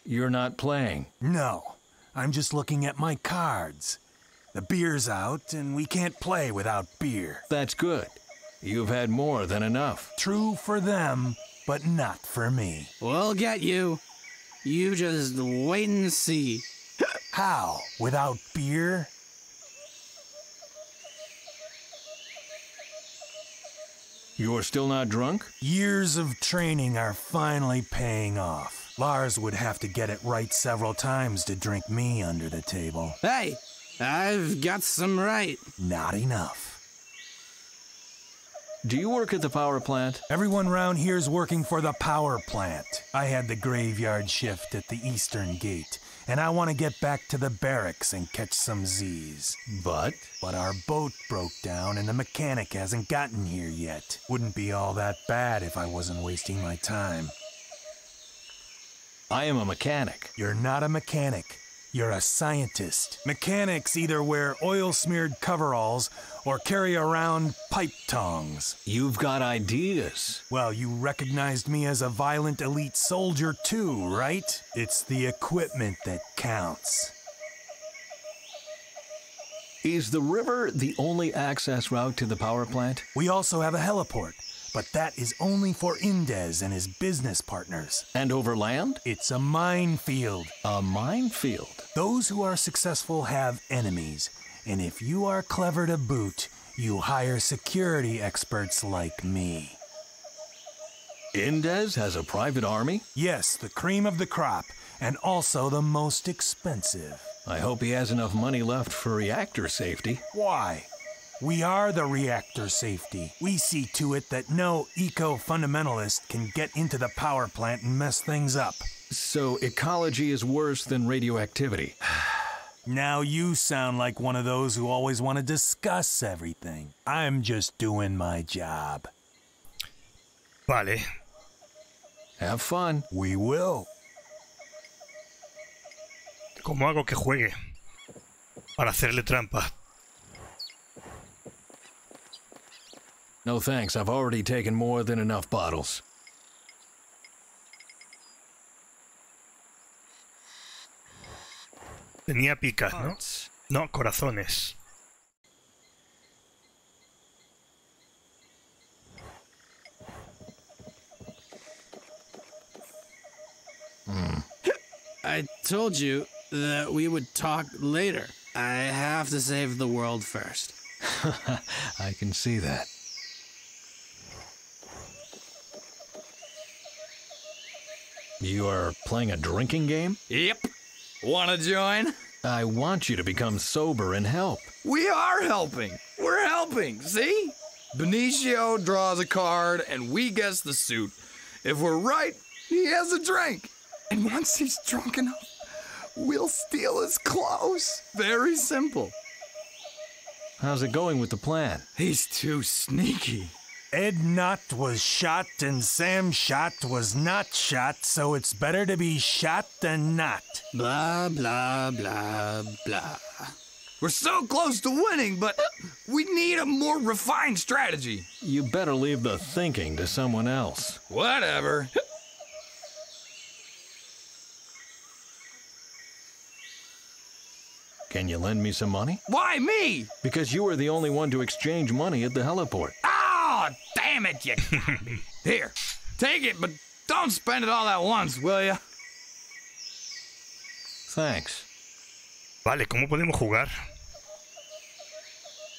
You're not playing. No, I'm just looking at my cards. The beer's out, and we can't play without beer. That's good. You've had more than enough. True for them, but not for me. We'll get you. You just wait and see. How? Without beer? You're still not drunk? Years of training are finally paying off. Lars would have to get it right several times to drink me under the table. Hey, I've got some right. Not enough. Do you work at the power plant? Everyone round here's working for the power plant. I had the graveyard shift at the eastern gate, and I want to get back to the barracks and catch some Z's. But? But our boat broke down and the mechanic hasn't gotten here yet. Wouldn't be all that bad if I wasn't wasting my time. I am a mechanic. You're not a mechanic. You're a scientist. Mechanics either wear oil smeared coveralls or carry around pipe tongs. You've got ideas. Well, you recognized me as a violent elite soldier too, right? It's the equipment that counts. Is the river the only access route to the power plant? We also have a heliport, but that is only for Indez and his business partners. And over land? It's a minefield. A minefield? Those who are successful have enemies, and if you are clever to boot, you hire security experts like me. Indez has a private army? Yes, the cream of the crop, and also the most expensive. I hope he has enough money left for reactor safety. Why? We are the reactor safety. We see to it that no eco fundamentalist can get into the power plant and mess things up. So ecology is worse than radioactivity. now you sound like one of those who always want to discuss everything. I'm just doing my job. Vale. Have fun. We will. ¿Cómo hago que juegue? Para hacerle trampa. No thanks, I've already taken more than enough bottles. Tenía picas, ¿no? No, corazones. Mm. I told you that we would talk later. I have to save the world first. I can see that. You are playing a drinking game? Yep. Wanna join? I want you to become sober and help. We are helping. We're helping, see? Benicio draws a card and we guess the suit. If we're right, he has a drink. And once he's drunk enough, we'll steal his clothes. Very simple. How's it going with the plan? He's too sneaky. Ed Knott was shot and Sam Shot was not shot, so it's better to be shot than not. Blah, blah, blah, blah. We're so close to winning, but we need a more refined strategy. You better leave the thinking to someone else. Whatever. Can you lend me some money? Why me? Because you were the only one to exchange money at the heliport. Oh, damn it, you got me. Here, take it, but don't spend it all at once, will ya? Thanks. Vale, ¿cómo podemos jugar?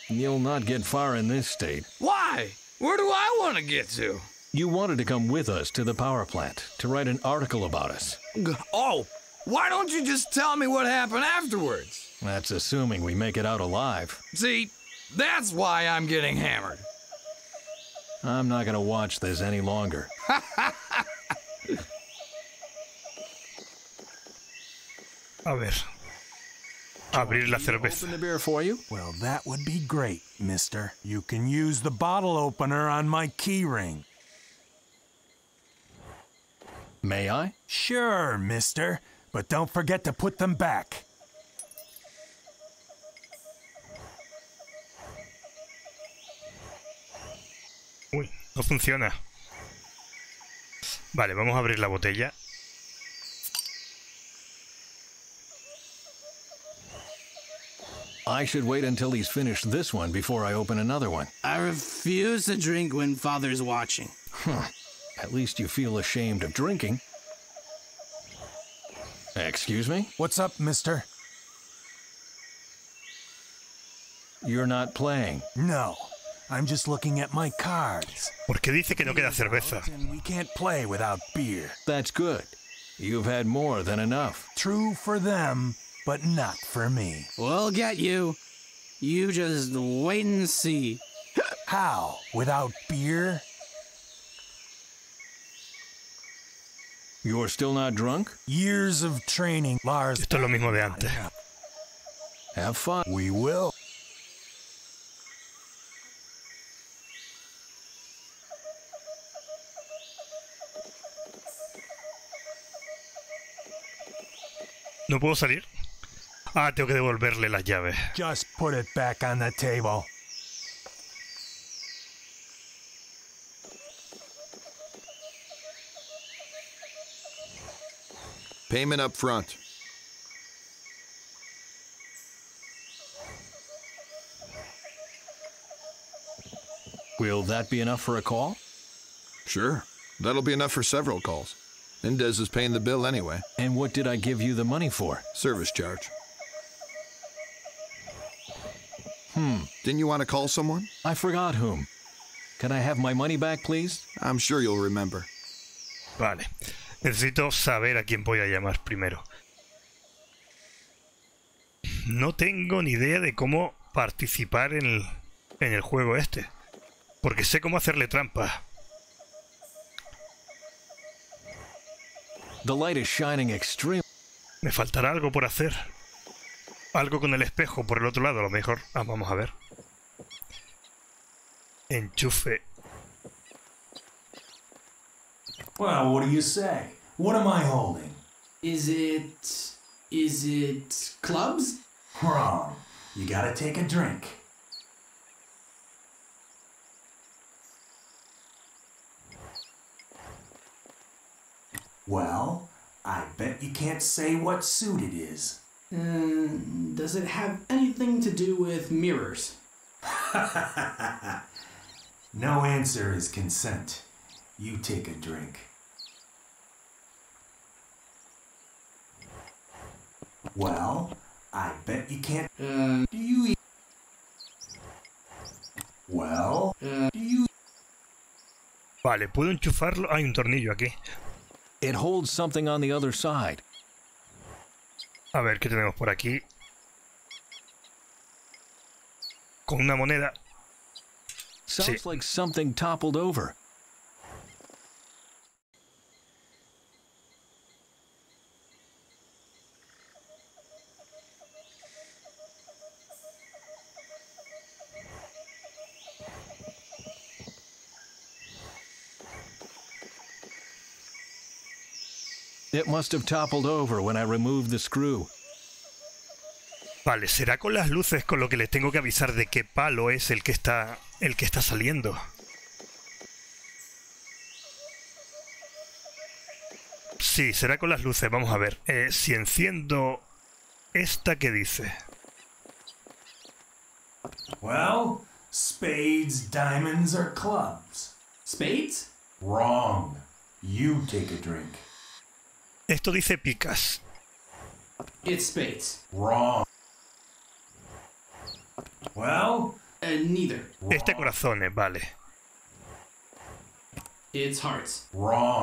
You'll not get far in this state. Why? Where do I want to get to? You wanted to come with us to the power plant to write an article about us. Oh, why don't you just tell me what happened afterwards? That's assuming we make it out alive. See, that's why I'm getting hammered. I'm not gonna watch this any longer. A ver. Abrir la cerveza. Open the beer for you? Well, that would be great, mister. You can use the bottle opener on my keyring. May I? Sure, mister, but don't forget to put them back. No funciona. Vale, vamos a abrir la botella. I should wait until he's finished this one before I open another one. I refuse to drink when father's watching. At least you feel ashamed of drinking. Excuse me? What's up, mister? You're not playing. No, I'm just looking at my cards. Porque dice que no queda cerveza. We can't play without beer. That's good. You've had more than enough. True for them, but not for me. We'll get you. You just wait and see. How? Without beer? You're still not drunk? Years of training, Lars. Esto es lo mismo de antes. Have fun. We will. ¿No puedo salir? Ah, tengo que devolverle las llaves. Just put it back on the table. Payment up front. Will that be enough for a call? Sure. That'll be enough for several calls. Indez is paying the bill anyway. And what did I give you the money for? Service charge. Hmm, Didn't you want to call someone? I forgot whom. Can I have my money back, please? I'm sure you'll remember. Vale. Necesito saber a quién voy a llamar primero. No tengo ni idea de cómo participar en el, en el juego este. Porque sé cómo hacerle trampa. The light is shining extreme. Me faltará algo por hacer. Algo con el espejo por el otro lado, a lo mejor. Ah, vamos a ver. Enchufe. Well, what do you say? What am I holding? Is it. Is it clubs? Wrong. You gotta take a drink. Well, I bet you can't say what suit it is. Uh, does it have anything to do with mirrors? no answer is consent. You take a drink. Well, I bet you can't. Uh, Do you eat? Well, uh, do you? Vale, ¿puedo enchufarlo? Hay un tornillo aquí. It holds something on the other side. A ver, ¿qué tenemos por aquí? Con una moneda. Sounds Sí. like something toppled over. It must have toppled over when I removed the screw. Vale, será con las luces con lo que les tengo que avisar de qué palo es el que está el que está saliendo. Sí, será con las luces. Vamos a ver. Eh, si enciendo esta que dice. Well, spades, diamonds, or clubs? Spades? Wrong. You take a drink. Esto dice picas. It's spades. Wrong. Well, Uh, neither. Este corazones, vale. It's hearts. wrong.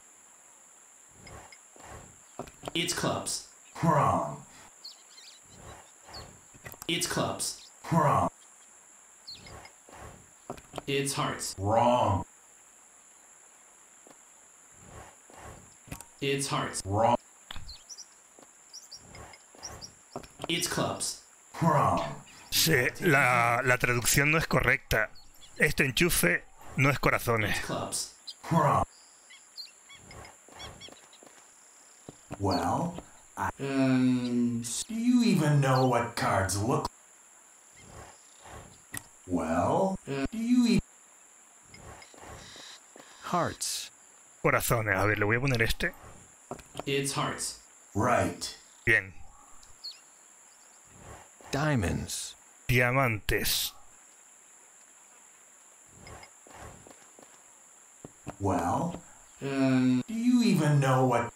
It's clubs. Wrong. It's clubs. Wrong. It's hearts. Wrong. It's hearts. Wrong. It's clubs. Wrong. Sí, la, la traducción no es correcta. Este enchufe no es corazones. Clubs. Wrong. Well, I, Um, do you even know what cards look Well, do you even Hearts. Corazones. A ver, le voy a poner este. it's hearts. Right. Bien. Diamonds. Diamantes. Well, Um, do you even know what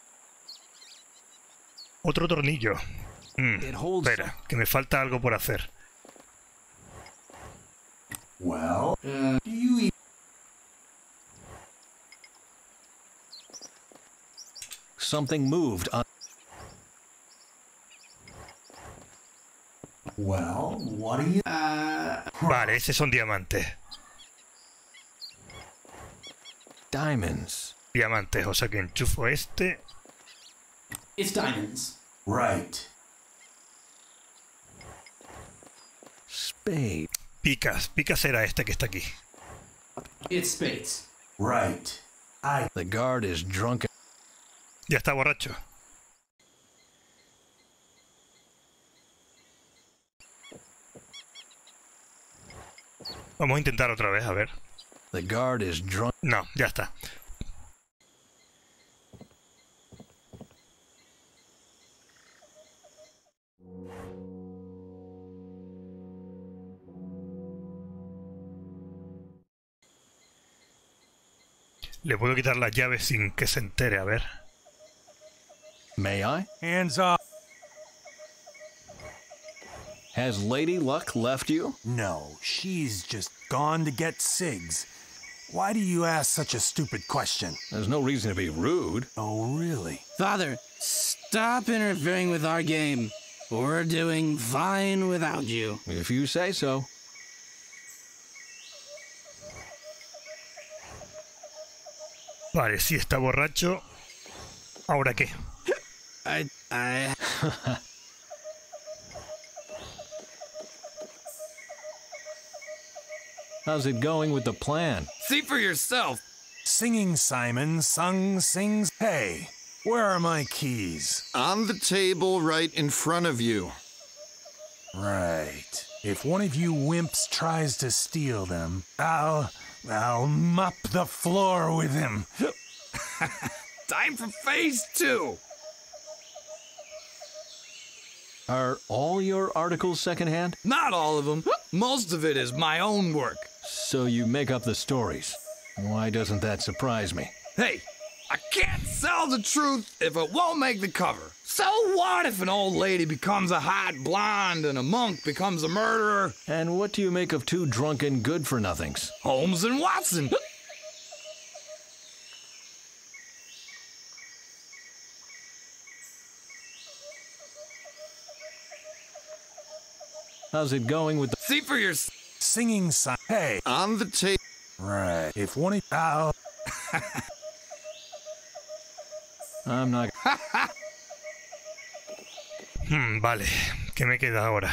Otro tornillo. Mm, It holds. espera, que me falta algo por hacer. Well, uh, do you even Something moved on. Well, what do you uh, Vale, ese son diamantes. Diamonds. Diamantes, o sea que enchufo este. it's diamonds. Right. Spade. Picas. Picas era este que está aquí. It's spades. Right. I The guard is drunk. Ya está borracho. Vamos a intentar otra vez, a ver. The guard is drunk. No, ya está. Le puedo quitar las llaves sin que se entere, a ver. May I? hands off. Has Lady Luck left you? No, she's just gone to get cigs. Why do you ask such a stupid question? There's no reason to be rude. Oh, really? Father, stop interfering with our game. We're doing fine without you. If you say so. Vale, sí está borracho. ¿Ahora qué? I, I, How's it going with the plan? See for yourself. Singing Simon, sung, sings. Hey, where are my keys? On the table right in front of you. Right. If one of you wimps tries to steal them, I'll. I'll mop the floor with him. Time for phase two. Are all your articles secondhand? Not all of them. Most of it is my own work. So you make up the stories. Why doesn't that surprise me? Hey, I can't sell the truth if it won't make the cover. So what if an old lady becomes a hot blonde and a monk becomes a murderer? And what do you make of two drunken good for nothings? Holmes and Watson. How's it going with the. See for yourself. Singing Simon. Hey, On the table. right. If one of. I'll. I'm not. Hmm, vale. ¿Qué me queda ahora?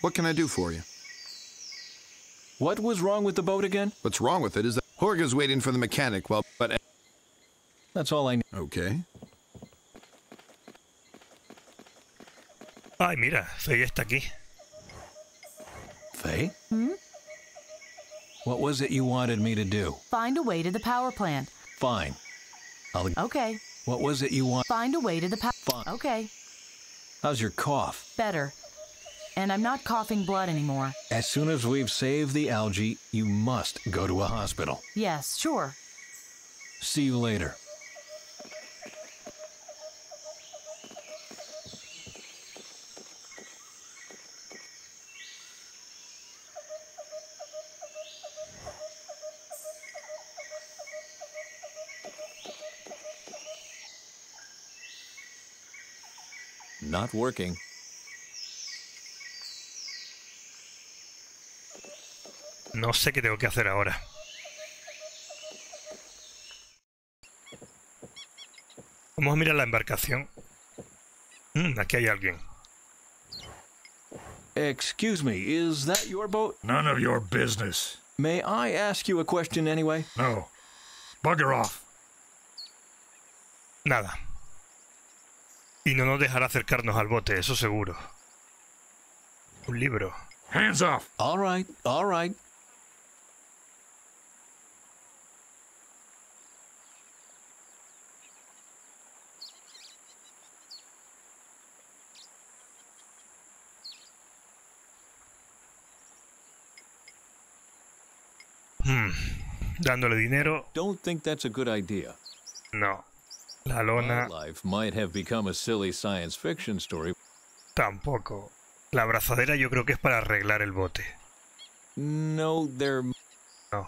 What can I do for you? What was wrong with the boat again? What's wrong with it is that Horga's waiting for the mechanic well, but That's all I need. Okay. Ay, mira, Fay está aquí. Fay? What was it you wanted me to do? Find a way to the power plant. Fine. I'll. Okay. What was it you want? Find a way to the power. Fine. Okay. How's your cough? Better. And I'm not coughing blood anymore. As soon as we've saved the algae, you must go to a hospital. Yes, sure. See you later. Not working. No sé qué tengo que hacer ahora. Vamos a mirar la embarcación. Mm, aquí hay alguien. Excuse me, is that your boat? None of your business. May I ask you a question anyway? No. Bugger off. Nada. Y no nos dejará acercarnos al bote, eso seguro. Un libro. Hands off. All right, all right. Hmm. Dándole dinero. Don't think that's a good idea. No. La lona. Life might have become a silly science fiction story. Tampoco. La abrazadera yo creo que es para arreglar el bote. No, they're No.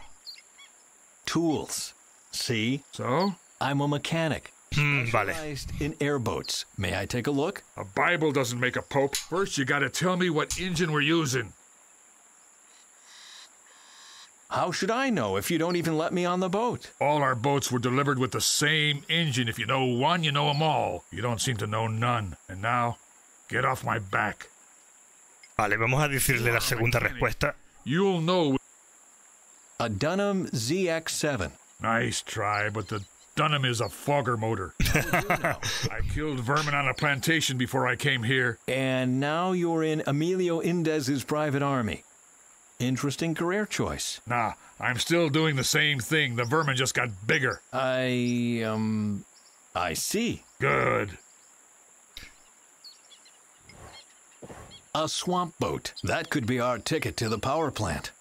tools. See? So? I'm a mechanic. Hmm, vale. In airboats. May I take a look? A Bible doesn't make a pope. First, you gotta tell me what engine we're using. How should I know if you don't even let me on the boat? All our boats were delivered with the same engine. If you know one, you know 'em all. You don't seem to know none. And now, get off my back. Vale, vamos a decirle la segunda respuesta. You'll know. A Dunham ZX7. Nice try, but the Dunham is a fogger motor. I killed vermin on a plantation before I came here. And now you're in Emilio Indez's private army. Interesting career choice. Nah, I'm still doing the same thing. The vermin just got bigger. I, um, I see. Good. A swamp boat. That could be our ticket to the power plant.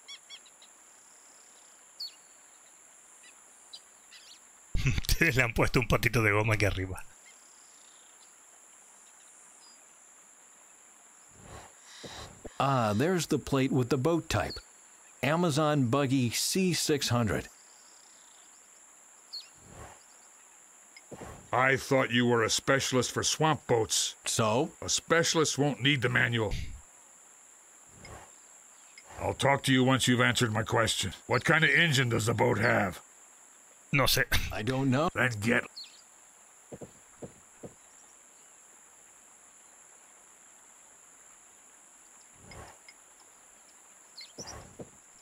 Le han puesto un patito de goma aquí arriba. Ah, there's the plate with the boat type. Amazon Buggy C600. I thought you were a specialist for swamp boats. So? A specialist won't need the manual. I'll talk to you once you've answered my question. What kind of engine does the boat have? No sé. I don't know. Then get.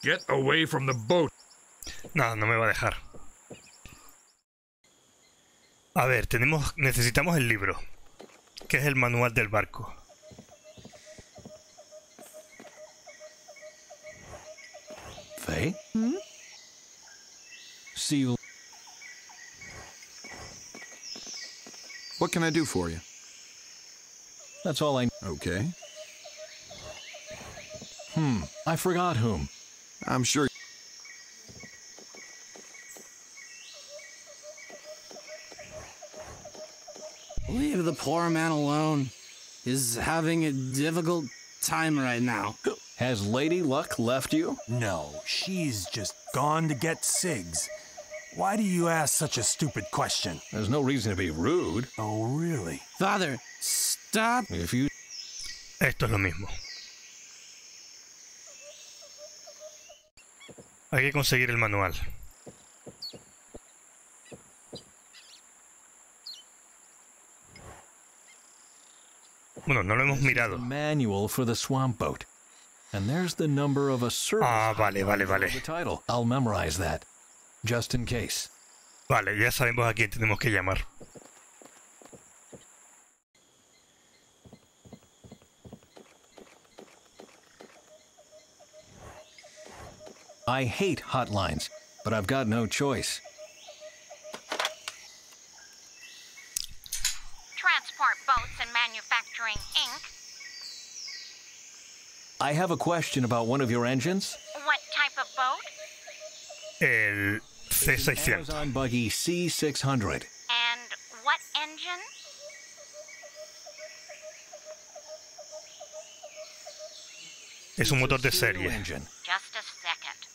Get away from the boat. Nada, no me va a dejar. A ver, tenemos, necesitamos el libro, que es el manual del barco. Faye? See you. What can I do for you? That's all I. Okay. Hmm. I forgot whom. I'm sure. Leave the poor man alone. He's having a difficult time right now. Has Lady Luck left you? No, she's just gone to get cigs. Why do you ask such a stupid question? There's no reason to be rude. Oh, really? Father, stop. If you. Esto es lo mismo. Hay que conseguir el manual. Bueno, no lo hemos mirado. Manual for the swamp boat. And there's the number of a service. Ah, vale, vale, vale. The title. I'll memorize that. Just in case. Vale, ya sabemos a quién tenemos que llamar. I hate hotlines, but I've got no choice. Transport Boats and Manufacturing, Inc. I have a question about one of your engines. What type of boat? El C600. Amazon Buggy C600. And what engine? Es un motor de serie. Engine. Just a second.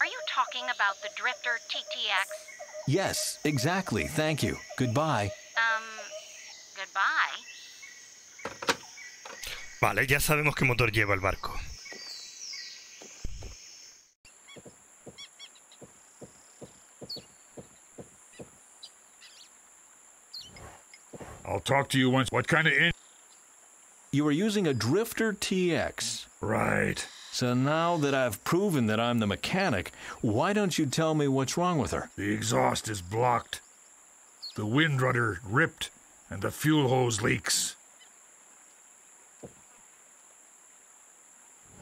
Are you talking about TTX? Yes, exactly. Thank you. Goodbye. Um, goodbye. Vale, ya sabemos qué motor lleva el barco. I'll talk to you once. What kind of in? You are using a Drifter TX. Right. So now that I've proven that I'm the mechanic, why don't you tell me what's wrong with her? The exhaust is blocked. The wind rudder ripped, and the fuel hose leaks.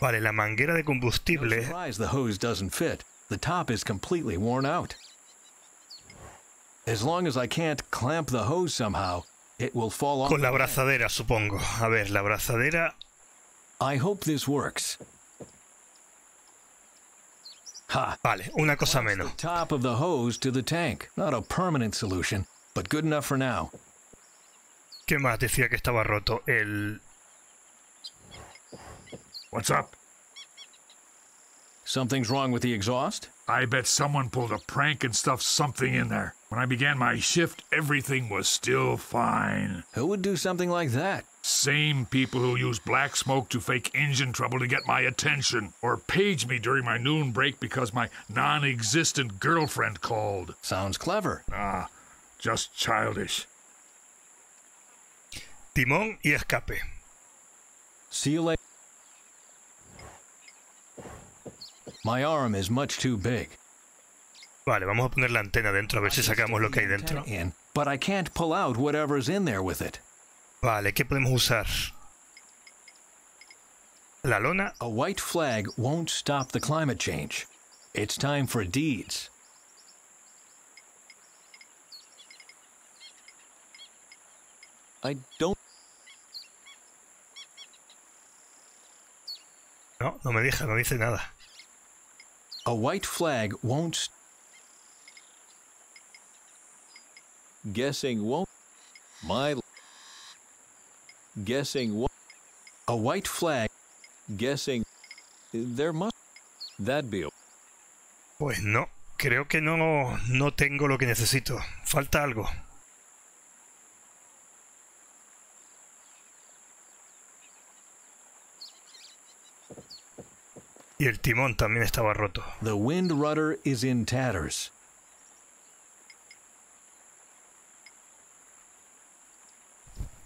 Vale, la manguera de combustible. Surprised the hose doesn't fit. The top is completely worn out. As long as I can't clamp the hose somehow, it will fall off. Con la abrazadera, supongo. A ver, la abrazadera. I hope this works. Ha! Vale, una cosa menos. Top of the hose to the tank. Not a permanent solution, but good enough for now. ¿Qué más decía que estaba roto? El. What's up? Something's wrong with the exhaust? I bet someone pulled a prank and stuffed something in there. When I began my shift, everything was still fine. Who would do something like that? Same people who use black smoke to fake engine trouble to get my attention, or page me during my noon break because my non existent girlfriend called. Sounds clever. Ah, just childish. Timón y escape. See you later. My arm is much too big. Vale, vamos a poner la antena dentro a ver si sacamos lo que hay dentro. In, but I can't pull out whatever's in there with it. Vale, ¿qué podemos usar? La lona. A white flag won't stop the climate change. It's time for deeds. I don't. No, no me deja, no dice nada. A white flag won't. Guessing won't. My. Guessing won't. A white flag. Guessing. There must. That be. Pues no, creo que no, no tengo lo que necesito. Falta algo. Y el timón también estaba roto. The wind rudder is in tatters.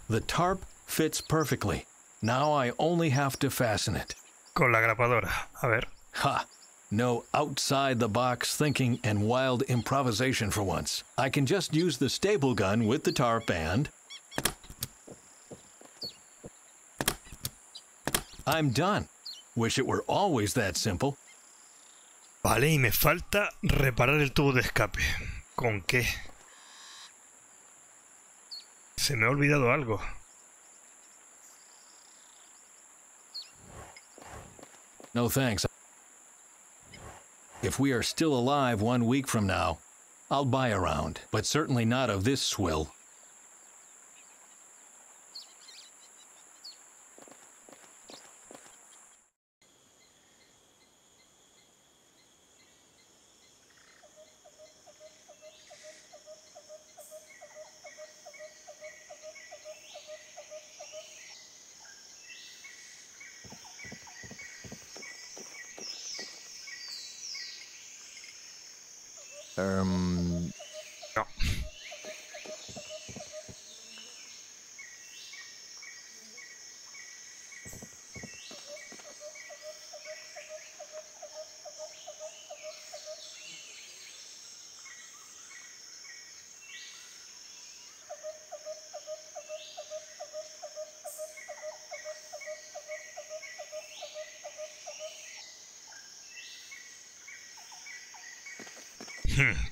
The tarp fits perfectly. Now I only have to fasten it. Con la grapadora. A ver. Ha! No outside the box thinking and wild improvisation for once. I can just use the staple gun with the tarp and. I'm done. Wish it were always that simple. Vale, y me falta reparar el tubo de escape. ¿Con qué? Se me ha olvidado algo. No thanks. If we are still alive one week from now, I'll buy a round, but certainly not of this swill.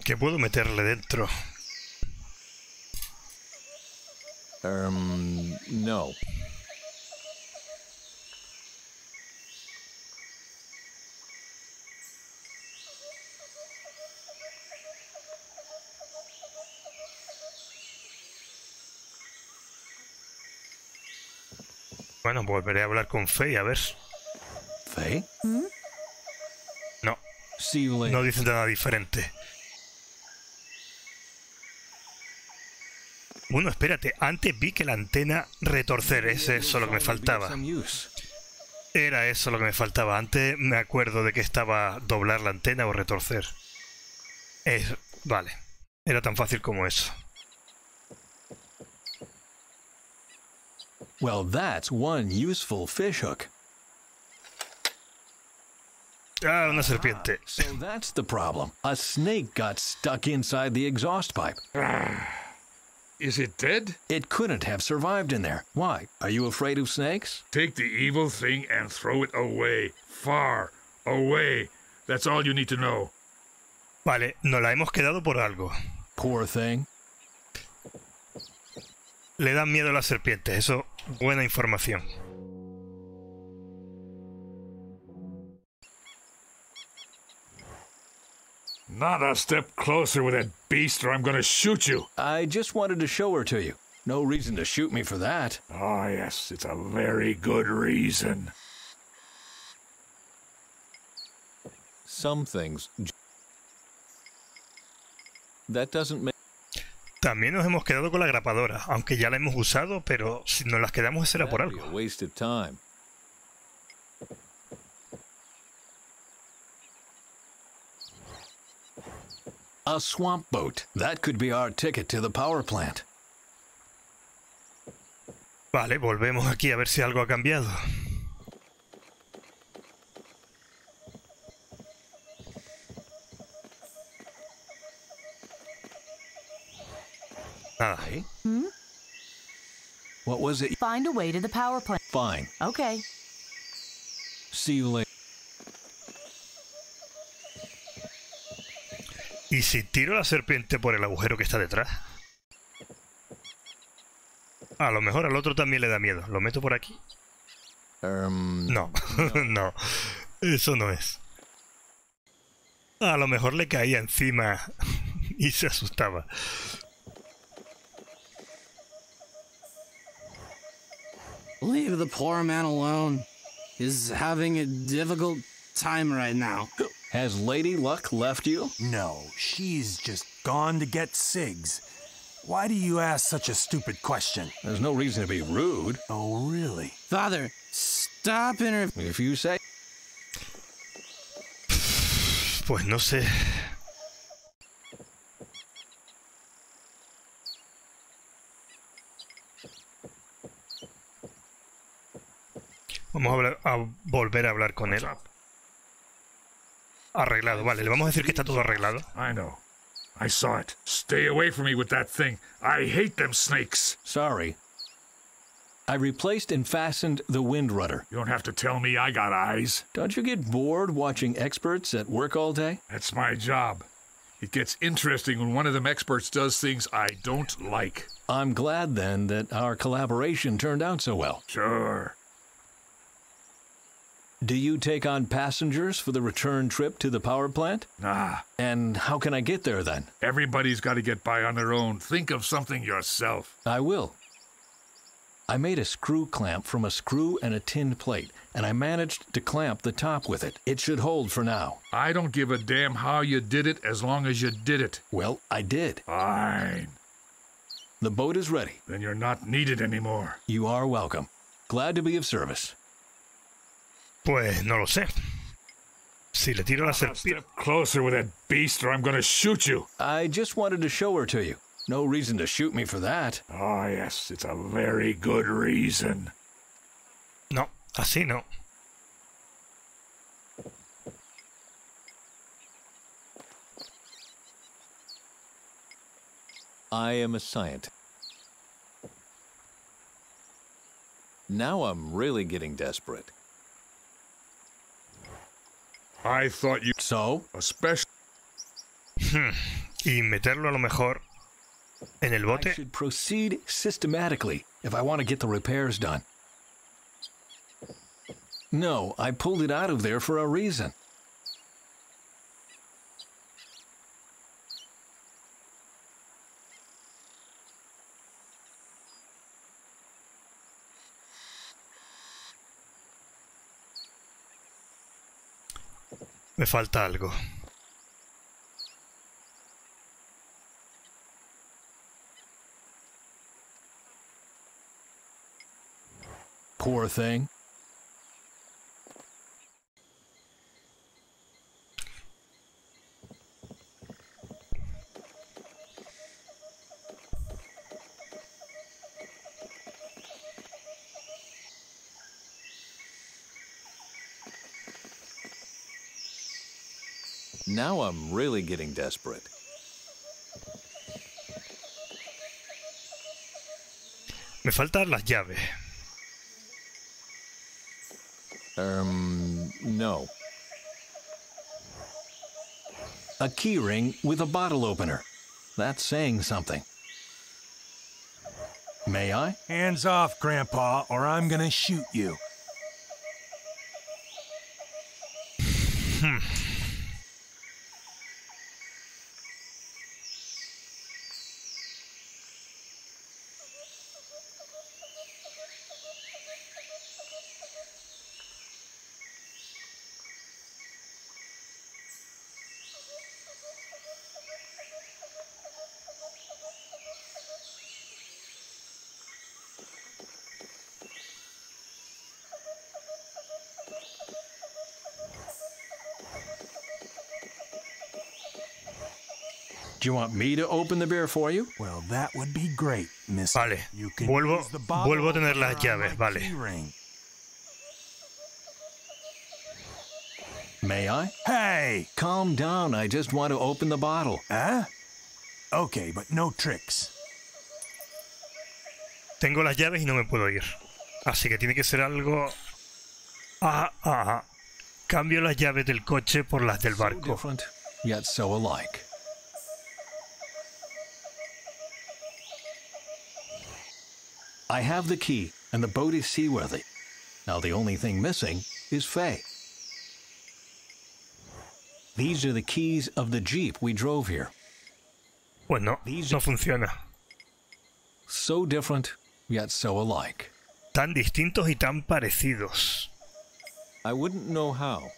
¿Qué puedo meterle dentro? Um, no. Bueno, volveré a hablar con Faye, a ver. ¿Faye? No. You later. No dicen nada diferente. Bueno, espérate, antes vi que la antena retorcer, es eso lo que me faltaba. Era eso lo que me faltaba. Antes me acuerdo de que estaba doblar la antena o retorcer. Es, vale, era tan fácil como eso. Well, that's one useful fishhook. Ah, una serpiente. So that's the problem. A snake got stuck inside the exhaust pipe. Is it dead? It couldn't have survived in there. Why? Are you afraid of snakes? Take the evil thing and throw it away. Far away. That's all you need to know. Vale, nos la hemos quedado por algo. Poor thing. Le dan miedo a las serpientes, eso, buena información. Not a step closer with that beast, or I'm gonna shoot you. I just wanted to show her to you. No reason to shoot me for that. Ah, yes, it's a very good reason. Some things. That doesn't make. También nos hemos quedado con la grapadora, aunque ya la hemos usado, pero si nos las quedamos será por That'd be algo. A waste of time. A swamp boat. That could be our ticket to the power plant. Vale, volvemos aquí a ver si algo ha cambiado. Nada. Hmm? What was it? Find a way to the power plant. Fine. Okay. See you later. ¿Y si tiro la serpiente por el agujero que está detrás? A lo mejor al otro también le da miedo. ¿Lo meto por aquí? Um, No, no. Eso no es. A lo mejor le caía encima y se asustaba. Leave the poor man alone. He's having a difficult time right now. Has Lady Luck left you? No, she's just gone to get cigs. Why do you ask such a stupid question? There's no reason to be rude. Oh, really? Father, stop inter. If you say. Pues no sé. Vamos a, hablar- a volver a hablar con él. Arreglado, vale, le vamos a decir que está todo arreglado. I know. I saw it. Stay away from me with that thing. I hate them snakes. Sorry. I replaced and fastened the wind rudder. You don't have to tell me I got eyes. Don't you get bored watching experts at work all day? That's my job. It gets interesting when one of them experts does things I don't like. I'm glad then that our collaboration turned out so well. Sure. Do you take on passengers for the return trip to the power plant? Nah. And how can I get there then? Everybody's got to get by on their own. Think of something yourself. I will. I made a screw clamp from a screw and a tin plate, and I managed to clamp the top with it. It should hold for now. I don't give a damn how you did it as long as you did it. Well, I did. Fine. The boat is ready. Then you're not needed anymore. You are welcome. Glad to be of service. Pues no lo sé. Si le tiro la serpiente. Step closer with that beast or I'm going to shoot you. I just wanted to show her to you. No reason to shoot me for that. Oh, yes, it's a very good reason. No, así no. I am a scientist. Now I'm really getting desperate. I thought you. So? A special. Hmm. Y meterlo a lo mejor en el I should proceed systematically if I want to get the repairs done. No, I pulled it out of there for a reason. Me falta algo. Poor thing. Now I'm really getting desperate. Me faltan las llaves. Um, no. A keyring with a bottle opener. That's saying something. May I? Hands off, Grandpa, or I'm gonna shoot you. Hmm. Do you want me to open the beer for you? Well, that would be great, Miss. Vale. You can Vuelvo, use the bottle vuelvo a tener las llaves, vale. keyring. May I? Hey! Calm down. I just want to open the bottle. Huh? Okay, but no tricks. Tengo las llaves y no me puedo ir. Así que tiene que ser algo... Ah, ah. Cambio las llaves del coche por las del barco. Different, yet so alike. I have the key, and the boat is seaworthy. Now the only thing missing is Fay. These are the keys of the Jeep we drove here. Pues no, no funciona. So different, yet so alike. Tan distintos y tan parecidos. I wouldn't know how.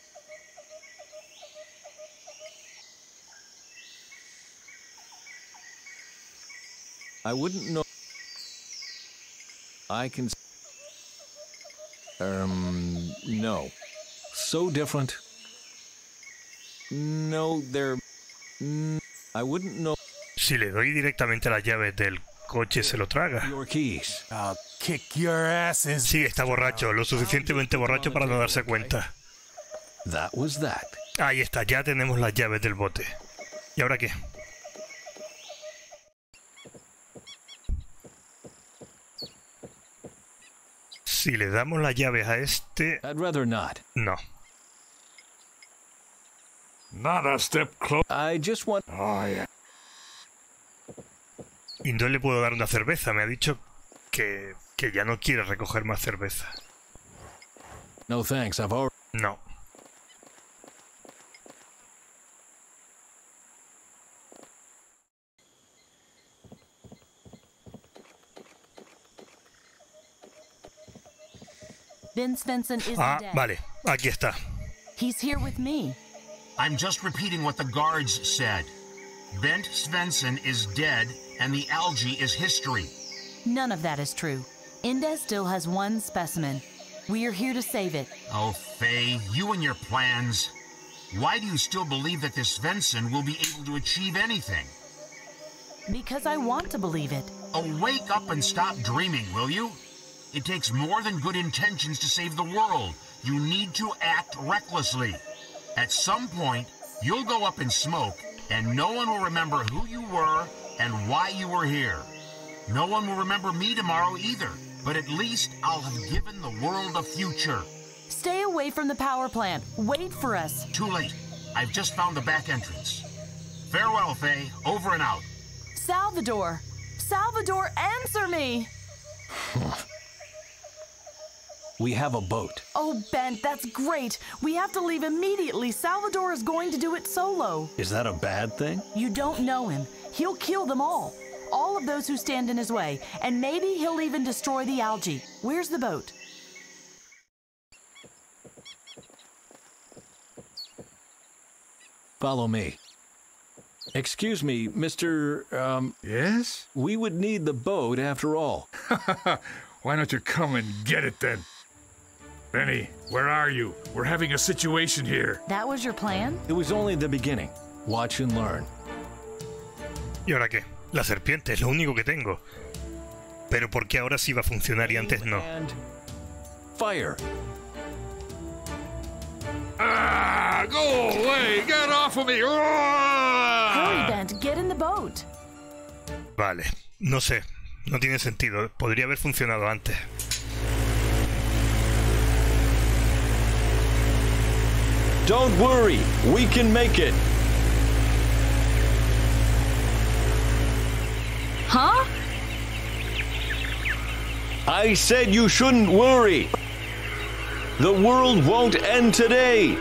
I wouldn't know. I can. Um, no. So different. No, they're. I wouldn't know. Si le doy directamente las llaves del coche, se lo traga. Your keys. I'll kick your asses. Sí, está borracho, lo suficientemente borracho para no darse cuenta. That was that. Ahí está, ya tenemos las llaves del bote. ¿Y ahora qué? Si le damos las llaves a este... I'd rather not. No. Not a step. I just want. Oh, yeah. Y no le puedo dar una cerveza. Me ha dicho que, que ya no quiere recoger más cerveza. No thanks, I've already. No. Bent Svensson isn't Ah, dead. vale. Aquí está. He's here with me. I'm just repeating what the guards said. Bent Svensson is dead, and the algae is history. None of that is true. Indez still has one specimen. We are here to save it. Oh, Fay, you and your plans. Why do you still believe that this Svensson will be able to achieve anything? Because I want to believe it. Oh, wake up and stop dreaming, will you? It takes more than good intentions to save the world. You need to act recklessly. At some point, you'll go up in smoke, and no one will remember who you were and why you were here. No one will remember me tomorrow either, but at least I'll have given the world a future. Stay away from the power plant. Wait for us. Too late. I've just found the back entrance. Farewell, Fay. Over and out. Salvador! Salvador, answer me! We have a boat. Oh, Bent, that's great. We have to leave immediately. Salvador is going to do it solo. Is that a bad thing? You don't know him. He'll kill them all. All of those who stand in his way. And maybe he'll even destroy the algae. Where's the boat? Follow me. Excuse me, Mr. Um. Yes? We would need the boat after all. Why don't you come and get it then? Benny, where are you? We're having a situation here. That was your plan? It was only the beginning. Watch and learn. ¿Y ahora qué? La serpiente es lo único que tengo. Pero ¿por qué ahora sí va a funcionar y antes no? Fire. Ah, go away! Get off of me! Ah! Hurry, Bent, get in the boat. Vale, no sé. No tiene sentido. Podría haber funcionado antes. Don't worry, we can make it. Huh? I said you shouldn't worry. The world won't end today.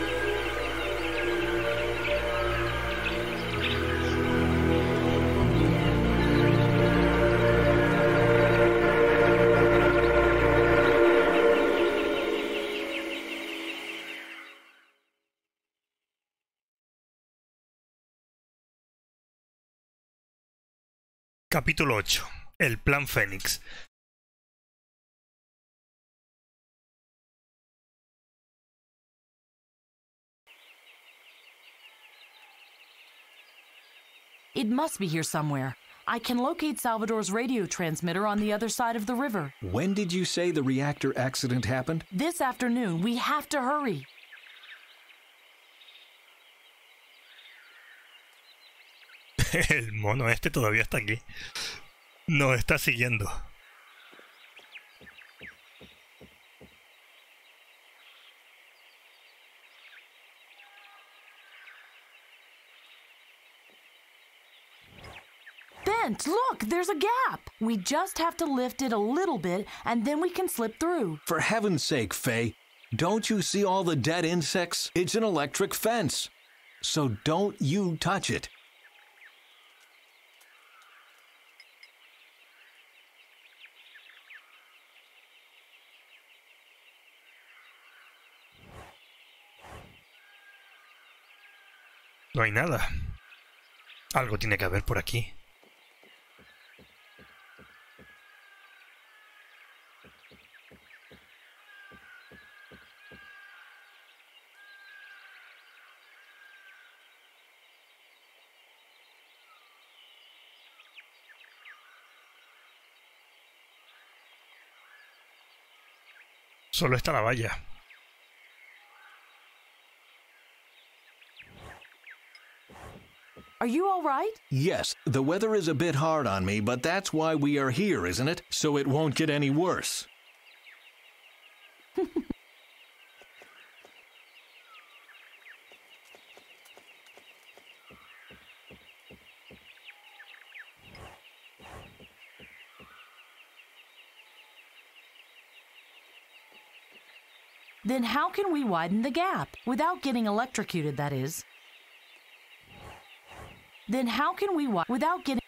Capítulo 8. El Plan Fénix. It must be here somewhere. I can locate Salvador's radio transmitter on the other side of the river. When did you say the reactor accident happened? This afternoon, we have to hurry. El mono este todavía está aquí. Nos está siguiendo. Bent, look, there's a gap. We just have to lift it a little bit and then we can slip through. For heaven's sake, Fay, don't you see all the dead insects? It's an electric fence. So don't you touch it. No hay nada. Algo tiene que haber por aquí. Solo está la valla. Are you all right? Yes, the weather is a bit hard on me, but that's why we are here, isn't it? So it won't get any worse. Then how can we widen the gap? Without getting electrocuted, that is. Then how can we wi- without getting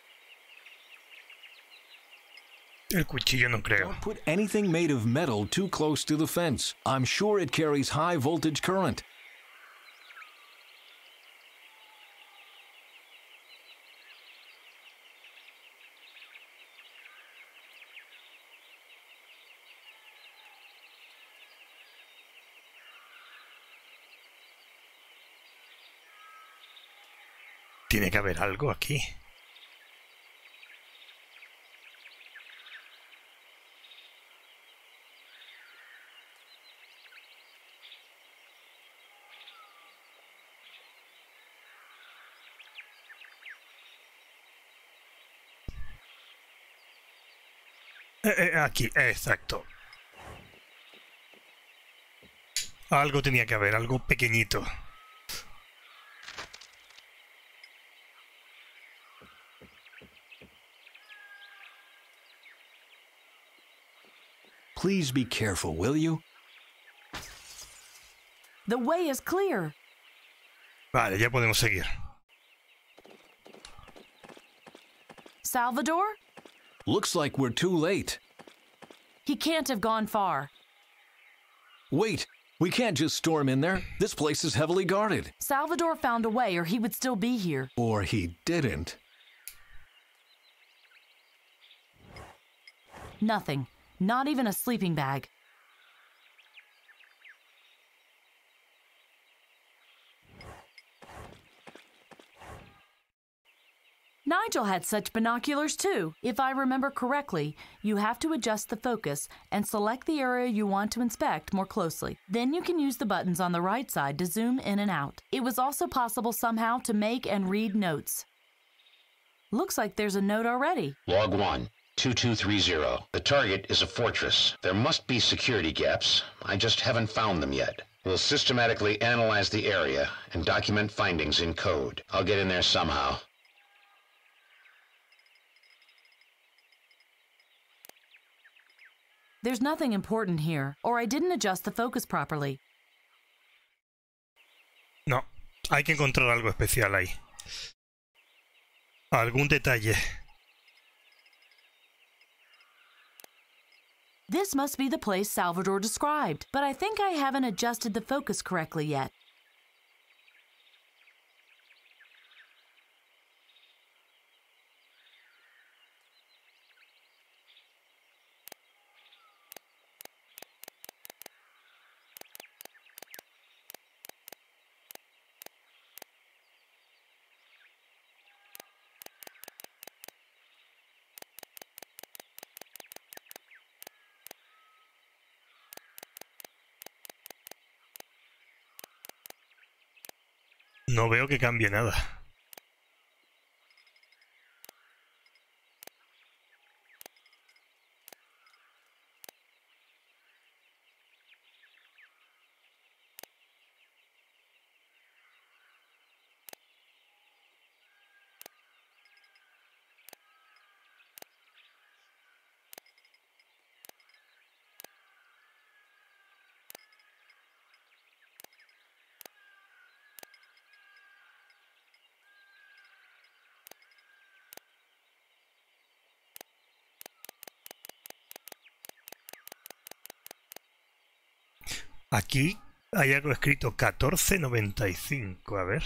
El cuchillo no creo. Don't put anything made of metal too close to the fence. I'm sure it carries high voltage current. Tiene que haber algo aquí. Eh, eh, aquí, exacto. Algo tenía que haber, algo pequeñito. Please be careful, will you? The way is clear. Vale, ya podemos seguir. Salvador? Looks like we're too late. He can't have gone far. Wait, we can't just storm in there. This place is heavily guarded. Salvador found a way, or he would still be here. Or he didn't. Nothing. Not even a sleeping bag. Nigel had such binoculars too. If I remember correctly, you have to adjust the focus and select the area you want to inspect more closely. Then you can use the buttons on the right side to zoom in and out. It was also possible somehow to make and read notes. Looks like there's a note already. Log 1, 2230. The target is a fortress. There must be security gaps. I just haven't found them yet. We'll systematically analyze the area and document findings in code. I'll get in there somehow. There's nothing important here, or I didn't adjust the focus properly. No, hay que encontrar algo especial ahí. Algún detalle. This must be the place Salvador described, but I think I haven't adjusted the focus correctly yet. No veo que cambie nada. Aquí hay algo escrito 1495. A ver.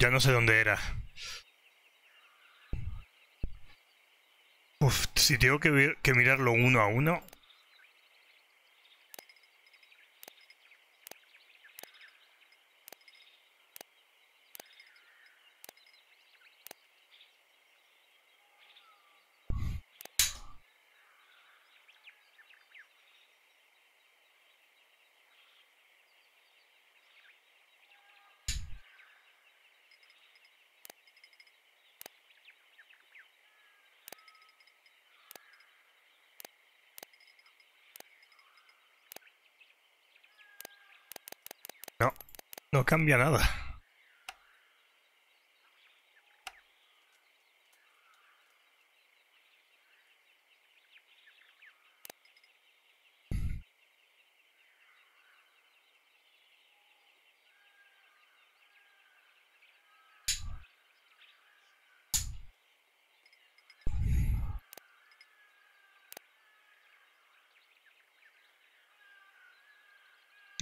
Ya no sé dónde era. Uf, si tengo que, mirarlo uno a uno. No cambia nada.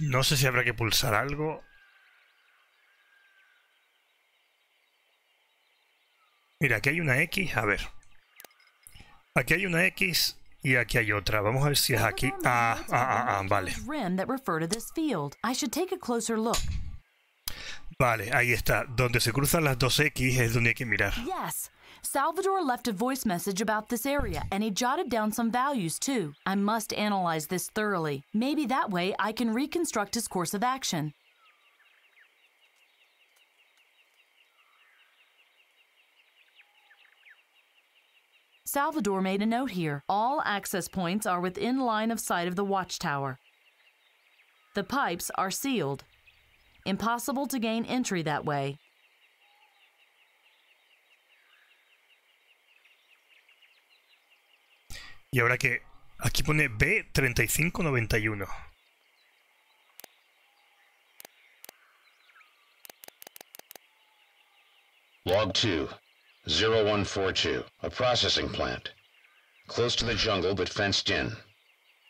No sé si habrá que pulsar algo Mira, aquí hay una X. A ver. Aquí hay una X y aquí hay otra. Vamos a ver si es aquí. Ah, ah, ah, ah, vale. rim that refer to this field. I should take a closer look. Vale, ahí está. Donde se cruzan las dos X es donde hay que mirar. Yes. Salvador left a voice message about this area and he jotted down some values too. I must analyze this thoroughly. Maybe that way I can reconstruct his course of action. Salvador made a note here. All access points are within line of sight of the watchtower. The pipes are sealed. Impossible to gain entry that way. Y ahora que aquí pone B3591. Log 2, 0142, a processing plant. Close to the jungle but fenced in.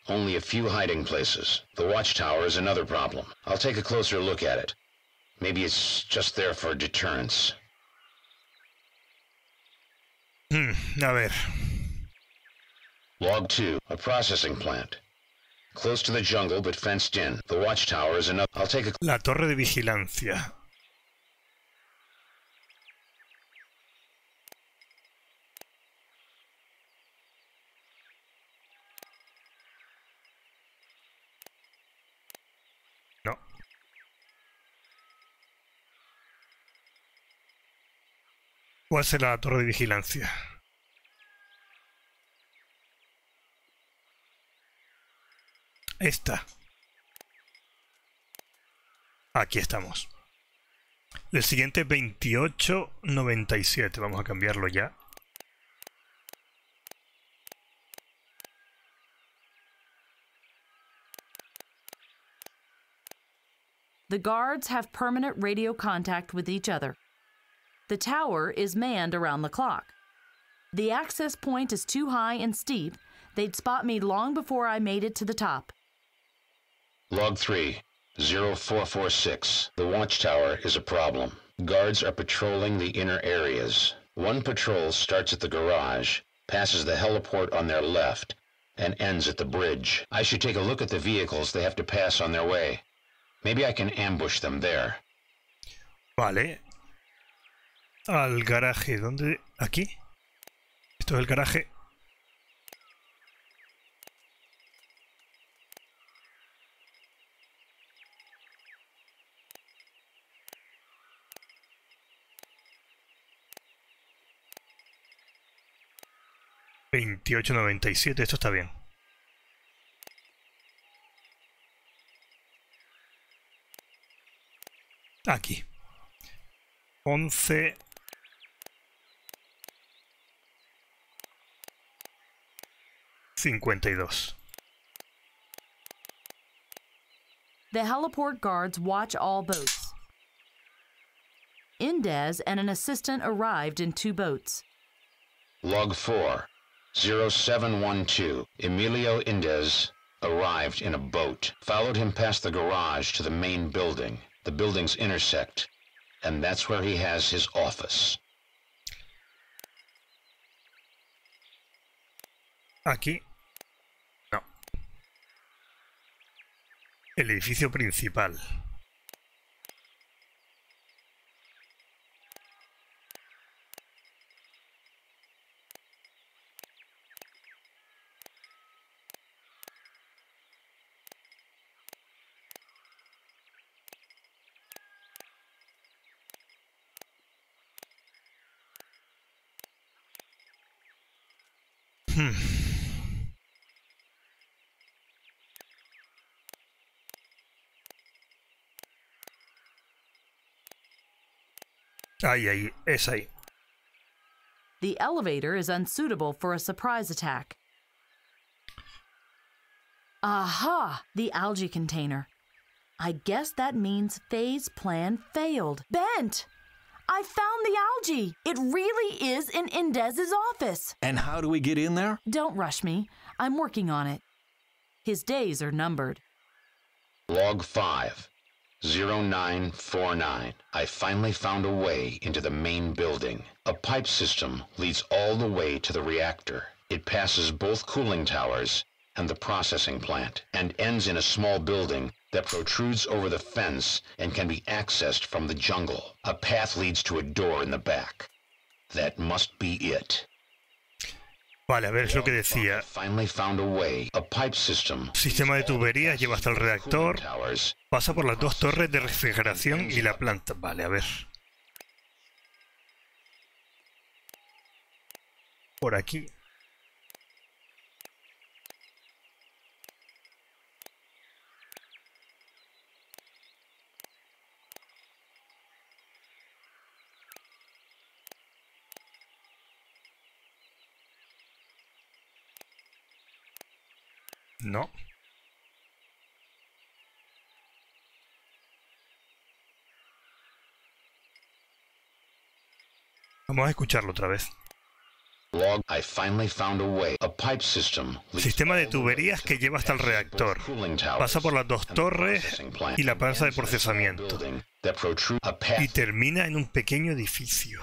Only a few hiding places. The watchtower is another problem. I'll take a closer look at it. Maybe it's just there for deterrence. Hmm, a ver. Log 2, a processing plant. Close to the jungle but fenced in. The watchtower is another. I'll take a. La torre de vigilancia. ¿Cuál será la torre de vigilancia? Esta. Aquí estamos. El siguiente 2897. Vamos a cambiarlo ya. The guards have permanent radio contact with each other. The tower is manned around the clock. The access point is too high and steep. They'd spot me long before I made it to the top. Log 3, 0446. The watchtower is a problem. Guards are patrolling the inner areas. One patrol starts at the garage, passes the heliport on their left, and ends at the bridge. I should take a look at the vehicles they have to pass on their way. Maybe I can ambush them there. Vale. Al garaje. ¿Dónde? ¿Aquí? Esto es el garaje. Veintiocho noventa y siete, esto está bien. Aquí. Once. Cincuenta y dos. The heliport guards watch all boats. Indez and an assistant arrived in two boats. Log 4, 0712. Emilio Indez arrived in a boat, followed him past the garage to the main building. The buildings intersect, and that's where he has his office. Aquí. El edificio principal. Ahí, ahí, es ahí. The elevator is unsuitable for a surprise attack. Aha! The algae container. I guess that means Fay's plan failed. Bent! I found the algae! It really is in Indez's office! And how do we get in there? Don't rush me. I'm working on it. His days are numbered. Log 5, 0949. I finally found a way into the main building. A pipe system leads all the way to the reactor. It passes both cooling towers and the processing plant, and ends in a small building that protrudes over the fence and can be accessed from the jungle. A path leads to a door in the back. That must be it. Vale, a ver, es lo que decía. Sistema de tuberías lleva hasta el reactor. Pasa por las dos torres de refrigeración y la planta. Vale, a ver. Por aquí. No. Vamos a escucharlo otra vez. Sistema de tuberías que lleva hasta el reactor. Pasa por las dos torres y la panza de procesamiento. Y termina en un pequeño edificio.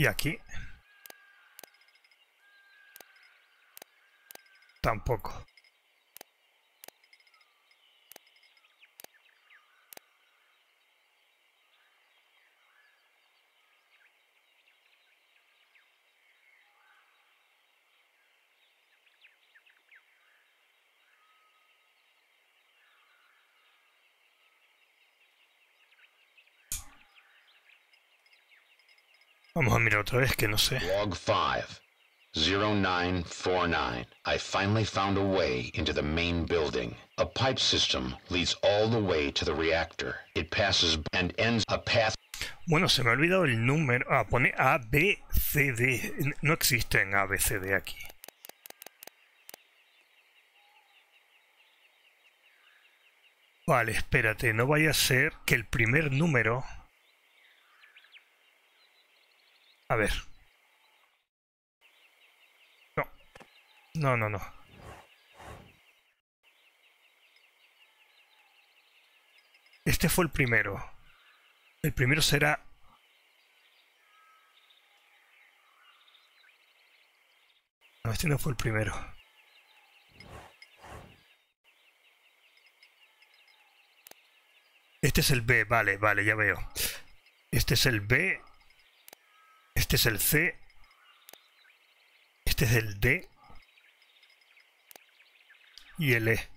Y aquí. Tampoco. Vamos a mirar otra vez que no sé. Log 5, 0949. I finally found a way into the main building. A pipe system leads all the way to the reactor. It passes and ends a path. Bueno, se me ha olvidado el número. Ah, pone A, B, C, D. No existen A, B, C, D aquí. Vale, espérate, no vaya a ser que el primer número A ver. No. No, no, no. Este fue el primero. El primero será... No, este no fue el primero. Este es el B, vale, vale, ya veo. Este es el B este es el C. Este es el D. Y el E.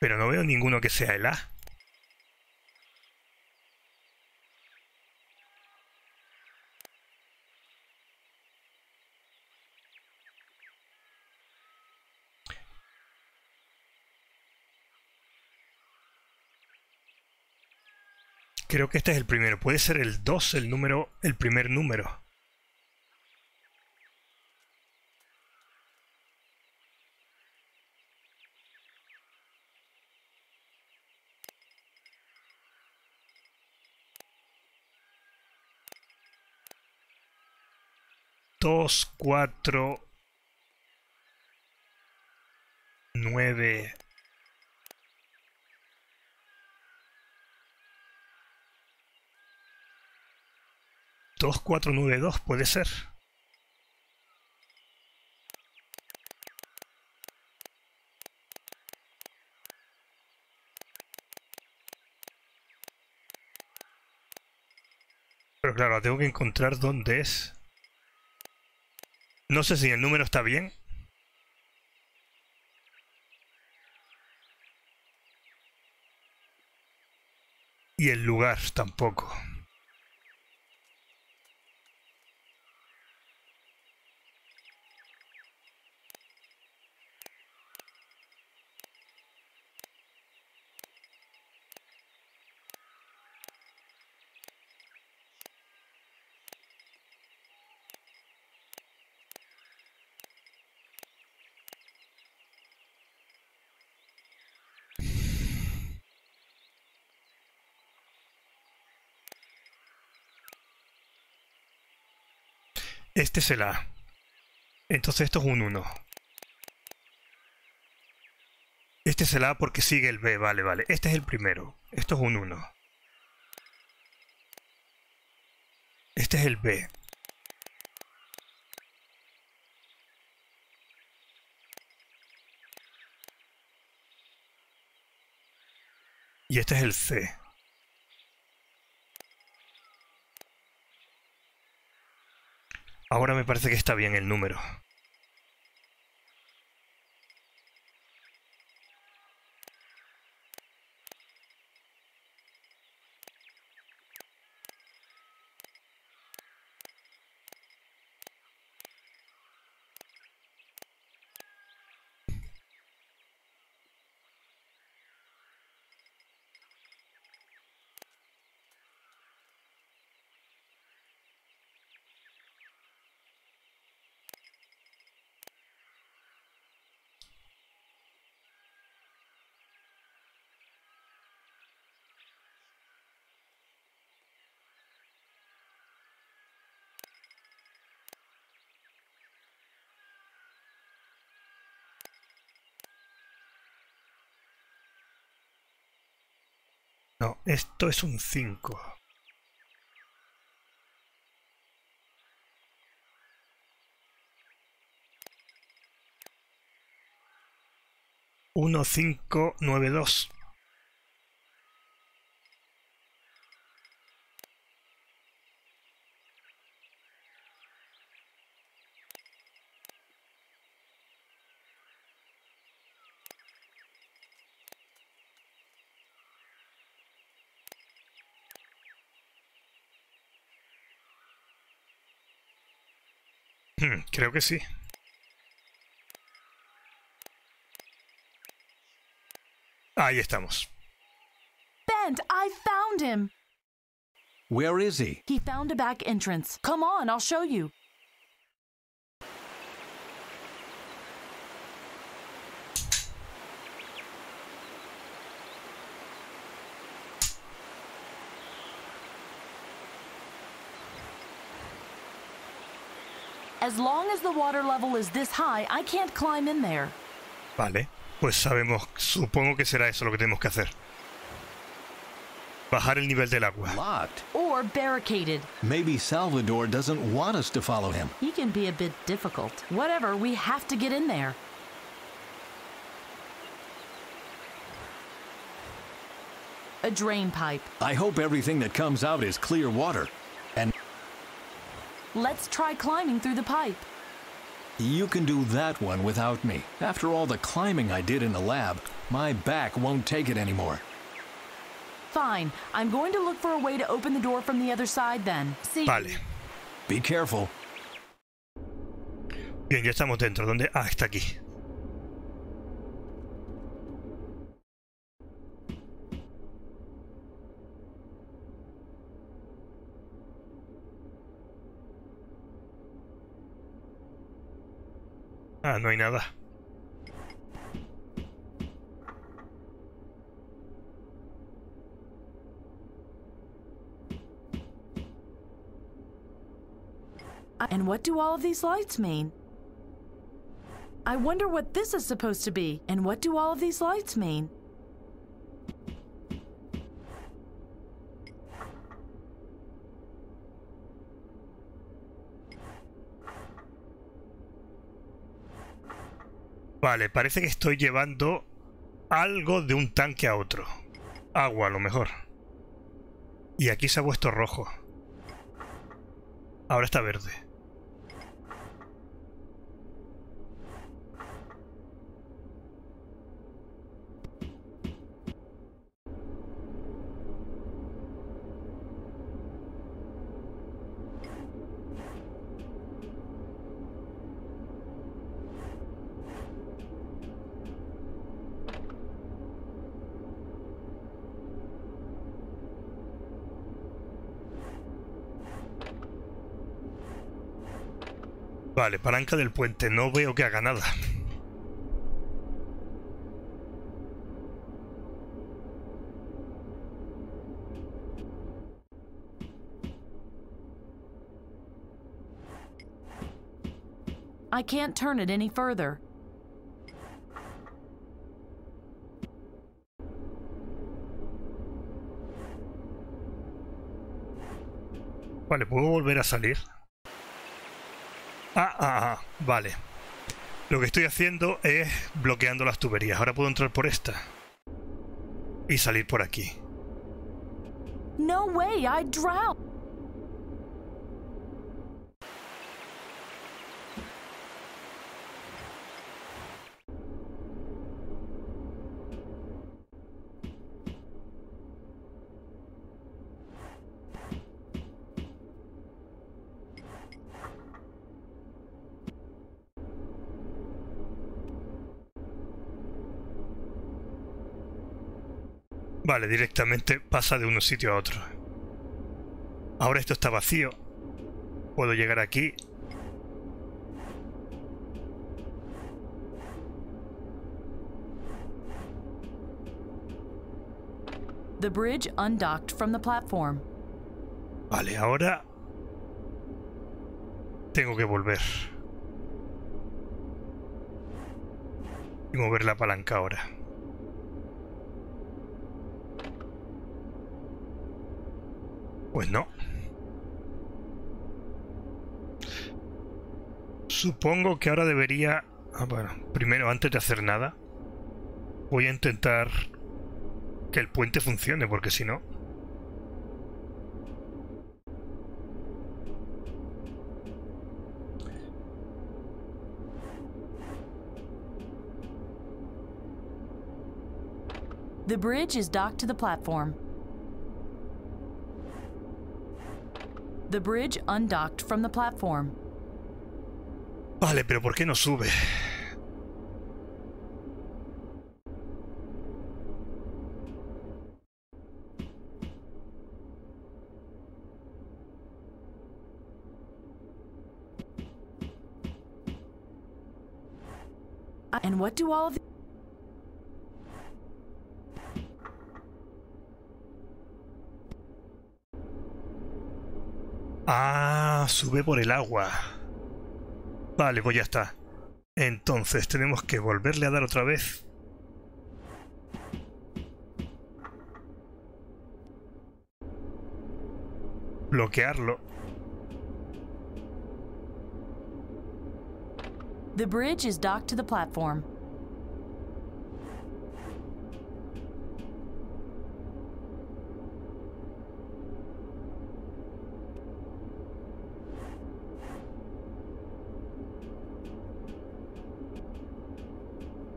Pero no veo ninguno que sea el A. Creo que este es el primero. Puede ser el 2 el número, el primer número. Dos, cuatro, nueve, 2492 puede ser. Pero claro, tengo que encontrar dónde es. No sé si el número está bien. Y el lugar tampoco. Este es el A. Entonces esto es un 1. Este es el A porque sigue el B, vale, vale. Este es el primero. Esto es un 1. Este es el B. Y este es el C. Ahora me parece que está bien el número. No, esto es un 5. Uno, cinco, nueve, dos. Creo que sí. Ahí estamos. Bent, I found him. Where is he? He found a back entrance. Come on, I'll show you. As long as the water level is this high, I can't climb in there. Vale, pues sabemos, supongo que será eso lo que tenemos que hacer. Bajar el nivel del agua. Locked. Or barricaded. Maybe Salvador doesn't want us to follow him. He can be a bit difficult. Whatever, we have to get in there. A drain pipe. I hope everything that comes out is clear water. And Let's try climbing through the pipe. you can do that one without me. After all the climbing I did in the lab, my back won't take it anymore. Fine. I'm going to look for a way to open the door from the other side then. See. Vale. Be careful. Bien, ya estamos dentro. ¿Dónde? Ah, está aquí. Ah, no hay nada. And what do all of these lights mean? I wonder what this is supposed to be. And what do all of these lights mean? Vale, parece que estoy llevando algo de un tanque a otro. Agua, a lo mejor. Y aquí se ha puesto rojo. Ahora está verde. Vale, palanca del puente. No veo que haga nada. I can't turn it any further. Vale, ¿puedo volver a salir? Ah, ah, ah, vale. Lo que estoy haciendo es bloqueando las tuberías. Ahora puedo entrar por esta. Y salir por aquí. No way, I drown. Vale, directamente pasa de un sitio a otro. Ahora esto está vacío. Puedo llegar aquí. The bridge undocked from the platform. Vale, ahora tengo que volver. Y mover la palanca ahora. Pues no. Supongo que ahora debería... Ah, bueno, primero, antes de hacer nada, voy a intentar que el puente funcione, porque si no... The bridge is docked to the platform. The bridge undocked from the platform. Vale, pero ¿por qué no sube? And what do all of sube por el agua. Vale, pues ya está. Entonces tenemos que volverle a dar otra vez. Bloquearlo. The bridge is docked to the platform.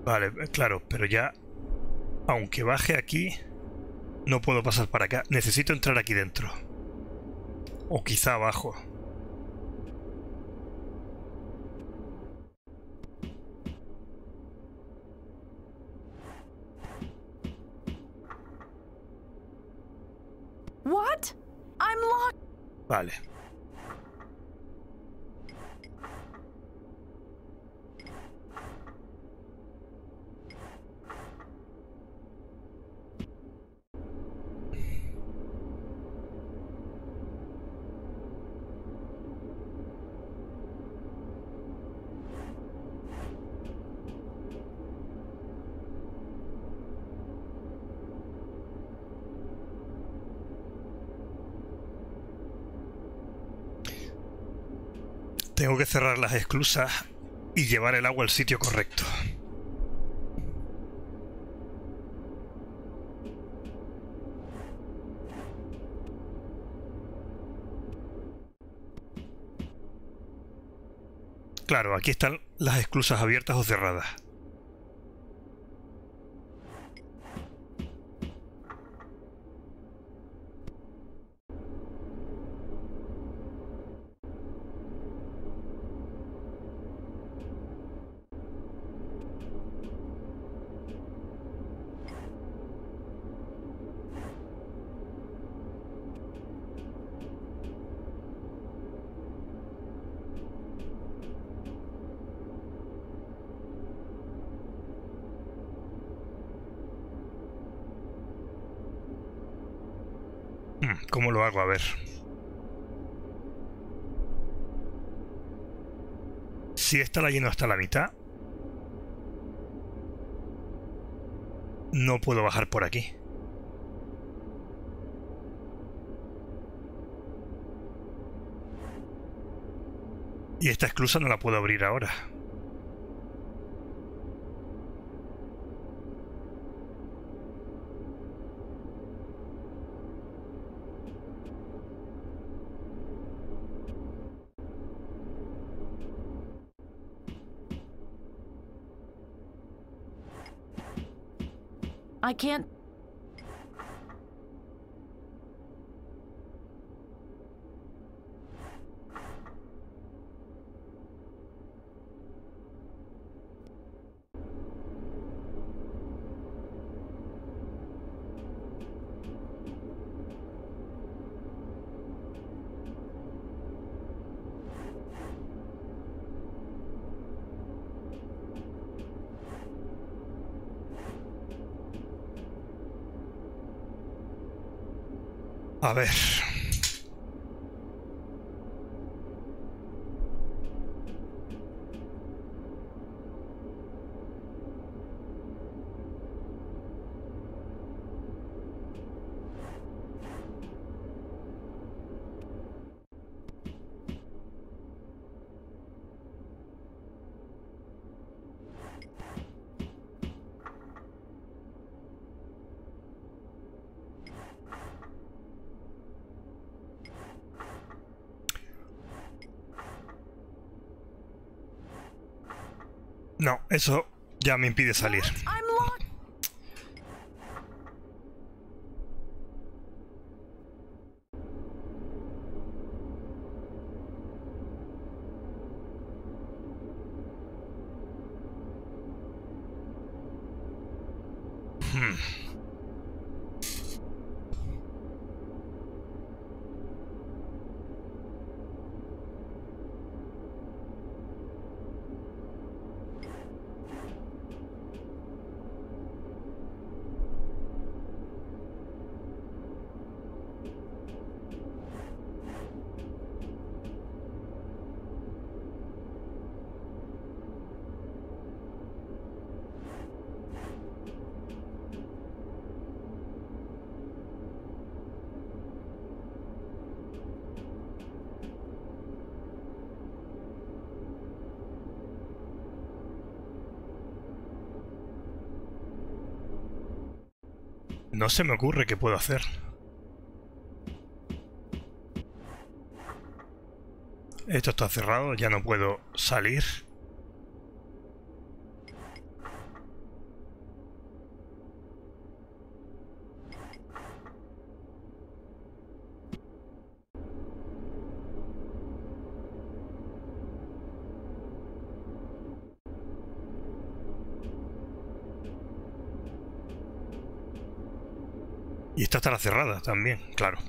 Vale, claro, pero ya... Aunque baje aquí... No puedo pasar para acá. Necesito entrar aquí dentro. O quizá abajo. What? I'm locked. Vale. Tengo que cerrar las esclusas y llevar el agua al sitio correcto. Claro, aquí están las esclusas abiertas o cerradas. A ver. Si esta la lleno hasta la mitad, no puedo bajar por aquí. Y esta esclusa no la puedo abrir ahora. I can't. Ver. No, eso ya me impide salir. Hmm. No se me ocurre qué puedo hacer. Esto está cerrado, ya no puedo salir. Y esta estará cerrada también, claro.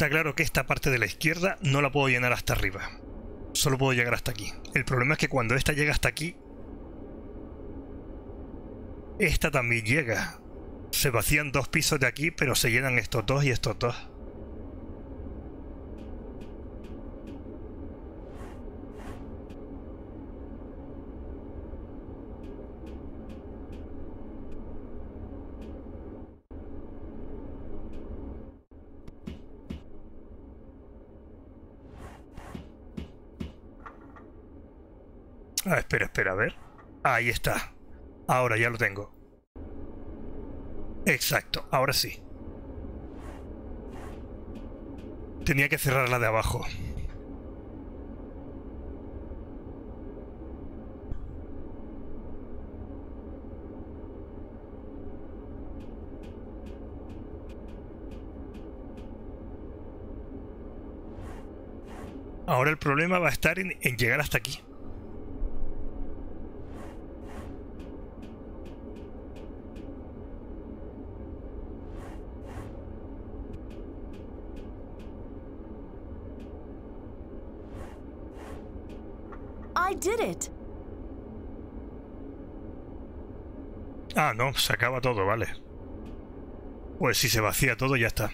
Está claro que esta parte de la izquierda no la puedo llenar hasta arriba. Solo puedo llegar hasta aquí. El problema es que cuando esta llega hasta aquí, esta también llega. Se vacían dos pisos de aquí, pero se llenan estos dos y estos dos. Ah, espera, espera, a ver. Ahí está. Ahora ya lo tengo. Exacto, ahora sí. Tenía que cerrar la de abajo. Ahora el problema va a estar en, en llegar hasta aquí. Ah, no, se acaba todo, vale. Pues si se vacía todo, ya está.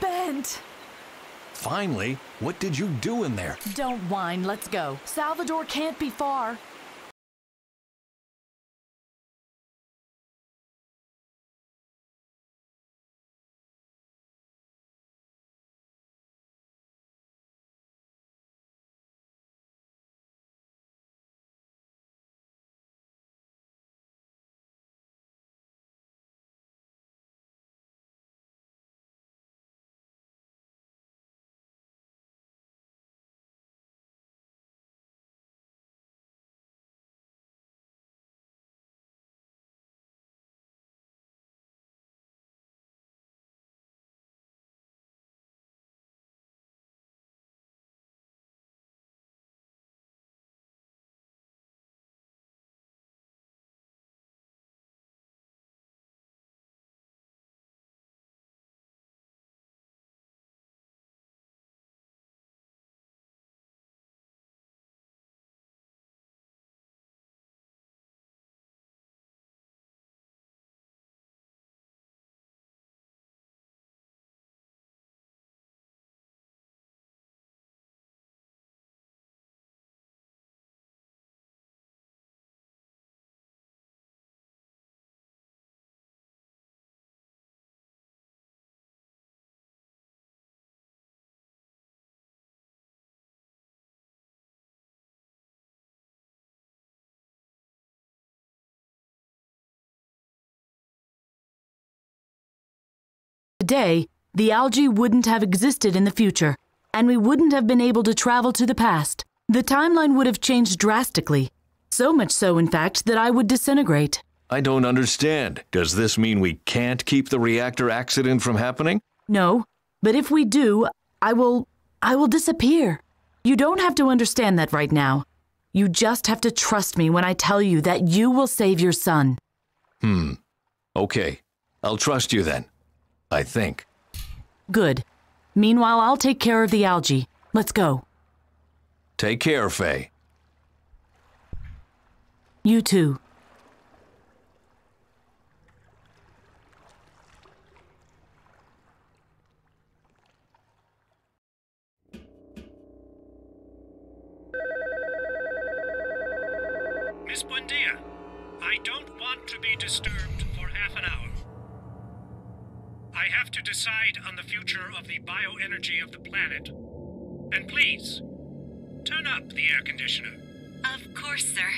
Bent! Finally, what did you do in there? Don't whine, let's go. Salvador can't be far. Today, the algae wouldn't have existed in the future, and we wouldn't have been able to travel to the past. The timeline would have changed drastically. So much so, in fact, that I would disintegrate. I don't understand. Does this mean we can't keep the reactor accident from happening? No, but if we do, I will. I will disappear. You don't have to understand that right now. You just have to trust me when I tell you that you will save your son. Hmm. Okay. I'll trust you then. I think. Good. Meanwhile, I'll take care of the algae. Let's go. Take care, Fay. You too. Miss Buendia, I don't want to be disturbed I have to decide on the future of the bioenergy of the planet. And please, turn up the air conditioner. Of course, sir.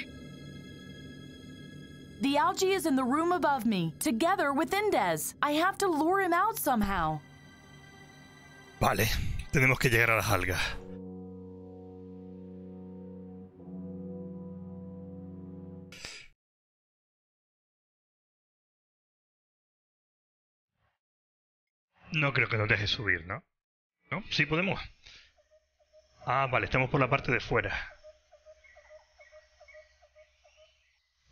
The algae is in the room above me, together with Indez. I have to lure him out somehow. Vale, tenemos que llegar a las algas. No creo que nos deje subir, ¿no? ¿No? Sí podemos. Ah, vale, estamos por la parte de fuera.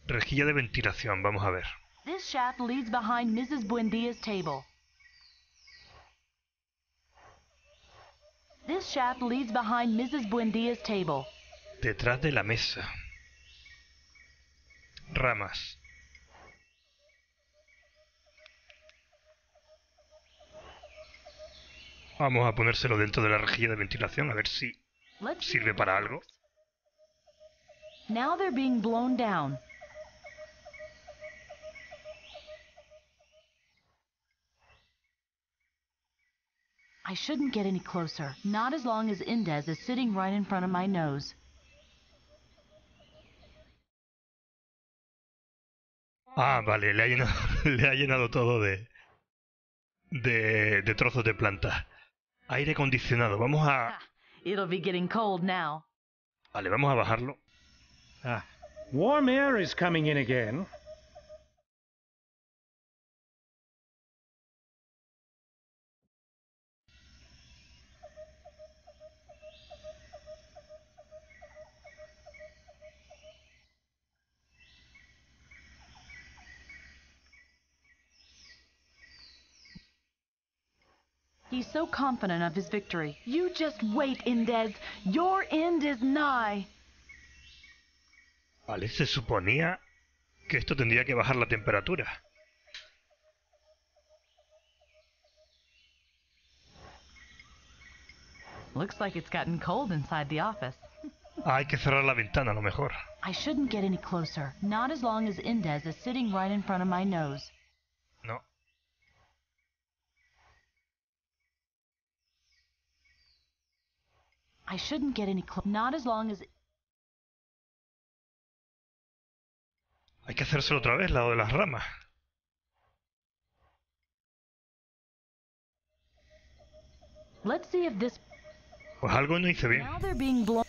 Rejilla de ventilación, vamos a ver. This shaft leads behind Mrs. Buendia's table. This shaft leads behind Mrs. Buendia's table. Detrás de la mesa. Ramas. Vamos a ponérselo dentro de la rejilla de ventilación a ver si sirve para algo. Now they're being blown down. I shouldn't get any closer. Not as long as Indez is sitting right in front of my nose. Ah, vale, le ha llenado, le ha llenado todo de, de, de trozos de planta. Aire acondicionado, vamos a... It'll be getting cold now. Vale, vamos a bajarlo. Ah, warm air is coming in again. He's so confident of his victory. You just wait, Indez. Your end is nigh. Vale, se suponía que esto tendría que bajar la temperatura. Looks like it's gotten cold inside the office. Hay que cerrar la ventana a lo mejor. I shouldn't get any closer. Not as long as Indez is sitting right in front of my nose. I shouldn't get any closer. Not as long as. Hay que hacérselo otra vez, lado de las ramas. Let's see if this. Pues algo no hice bien. Now they're being blown.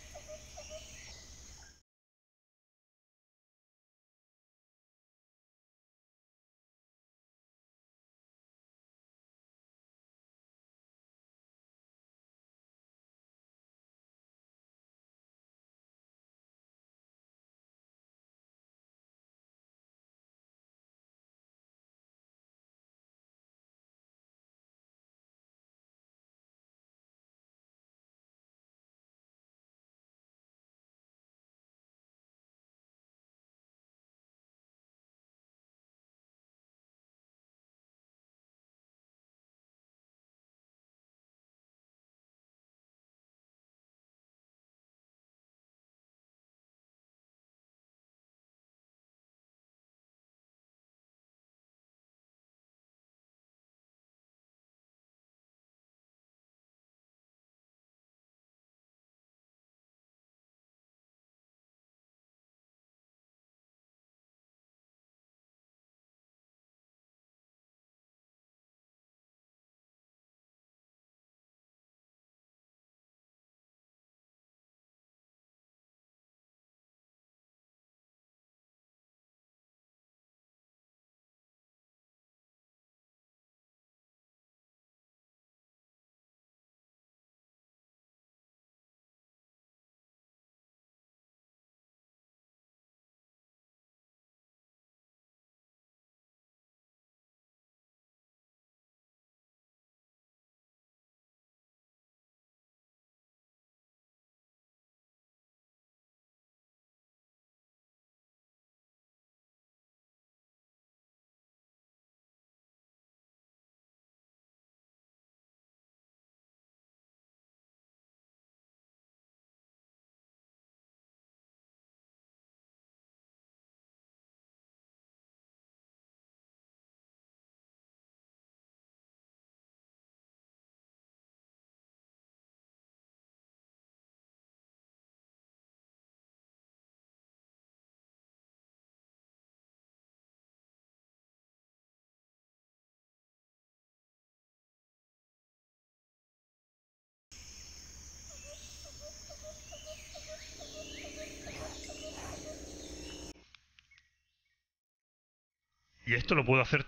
Y esto lo puedo hacer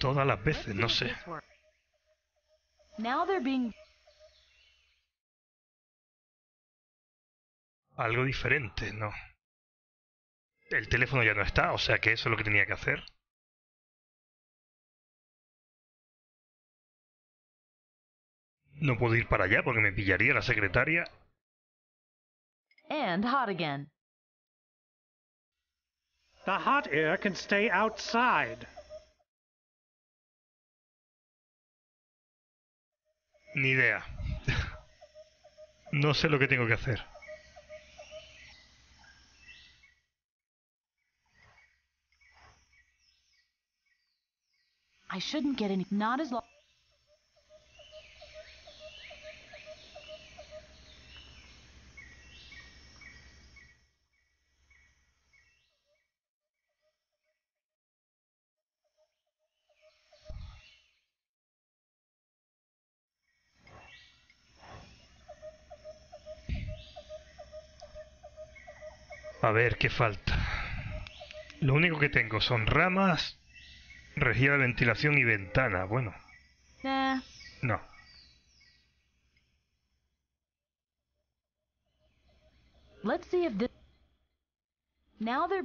todas las veces, no sé. Algo diferente, no. El teléfono ya no está, o sea que eso es lo que tenía que hacer. No puedo ir para allá porque me pillaría la secretaria. And hot again. The hot air can stay outside. Ni idea. No sé lo que tengo que hacer. I shouldn't get any. Not as long. A ver, ¿qué falta? Lo único que tengo son ramas, rejilla de ventilación y ventana. Bueno, Nah. no. Let's see if this. Now they're.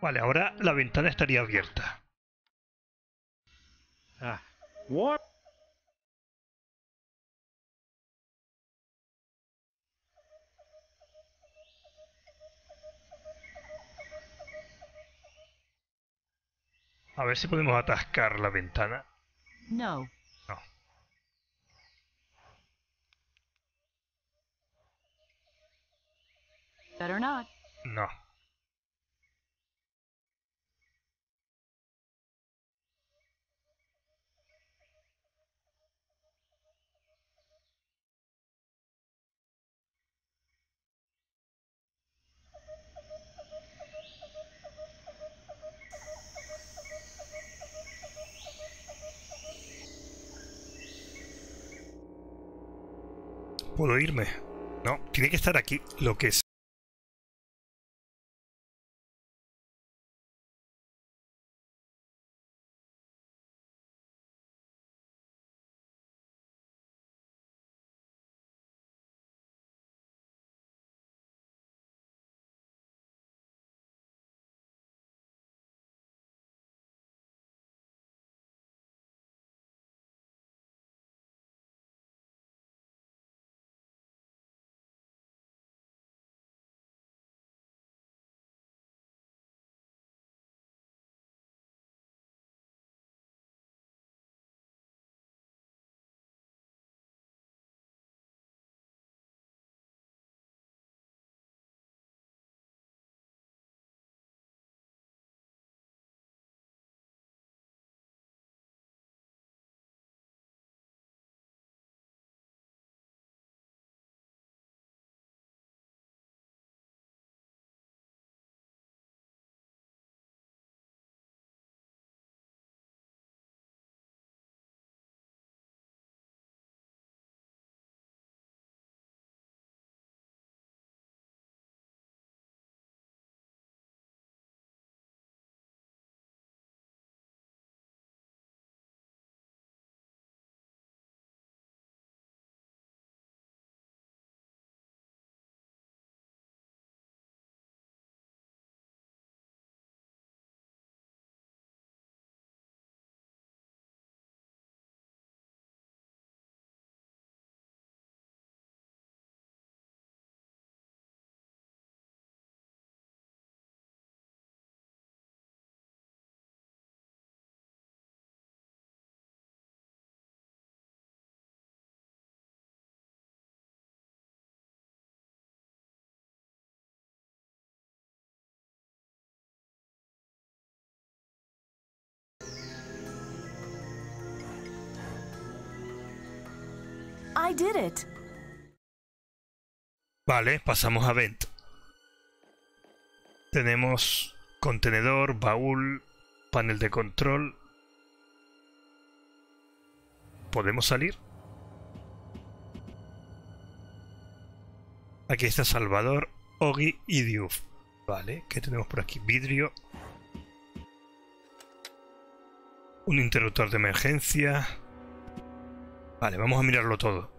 Vale, ahora la ventana estaría abierta. Ah. What? A ver si podemos atascar la ventana. No. No. Better not. No. ¿Puedo irme? No, tiene que estar aquí. Lo que es. Vale, pasamos a vent. Tenemos contenedor, baúl, panel de control. ¿Podemos salir? Aquí está Salvador, Ogi y Diouf. Vale, ¿qué tenemos por aquí? Vidrio. Un interruptor de emergencia. Vale, vamos a mirarlo todo.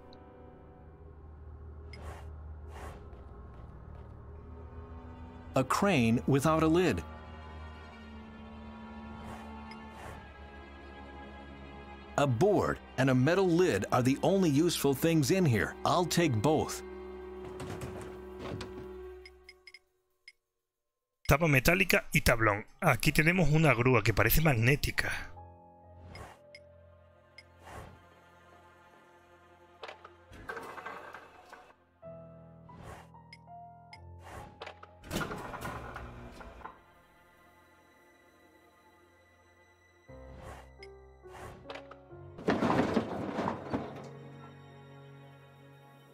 A crane without a lid. A board and a metal lid are the only useful things in here. I'll take both. Tapa metálica y tablón. Aquí tenemos una grúa que parece magnética.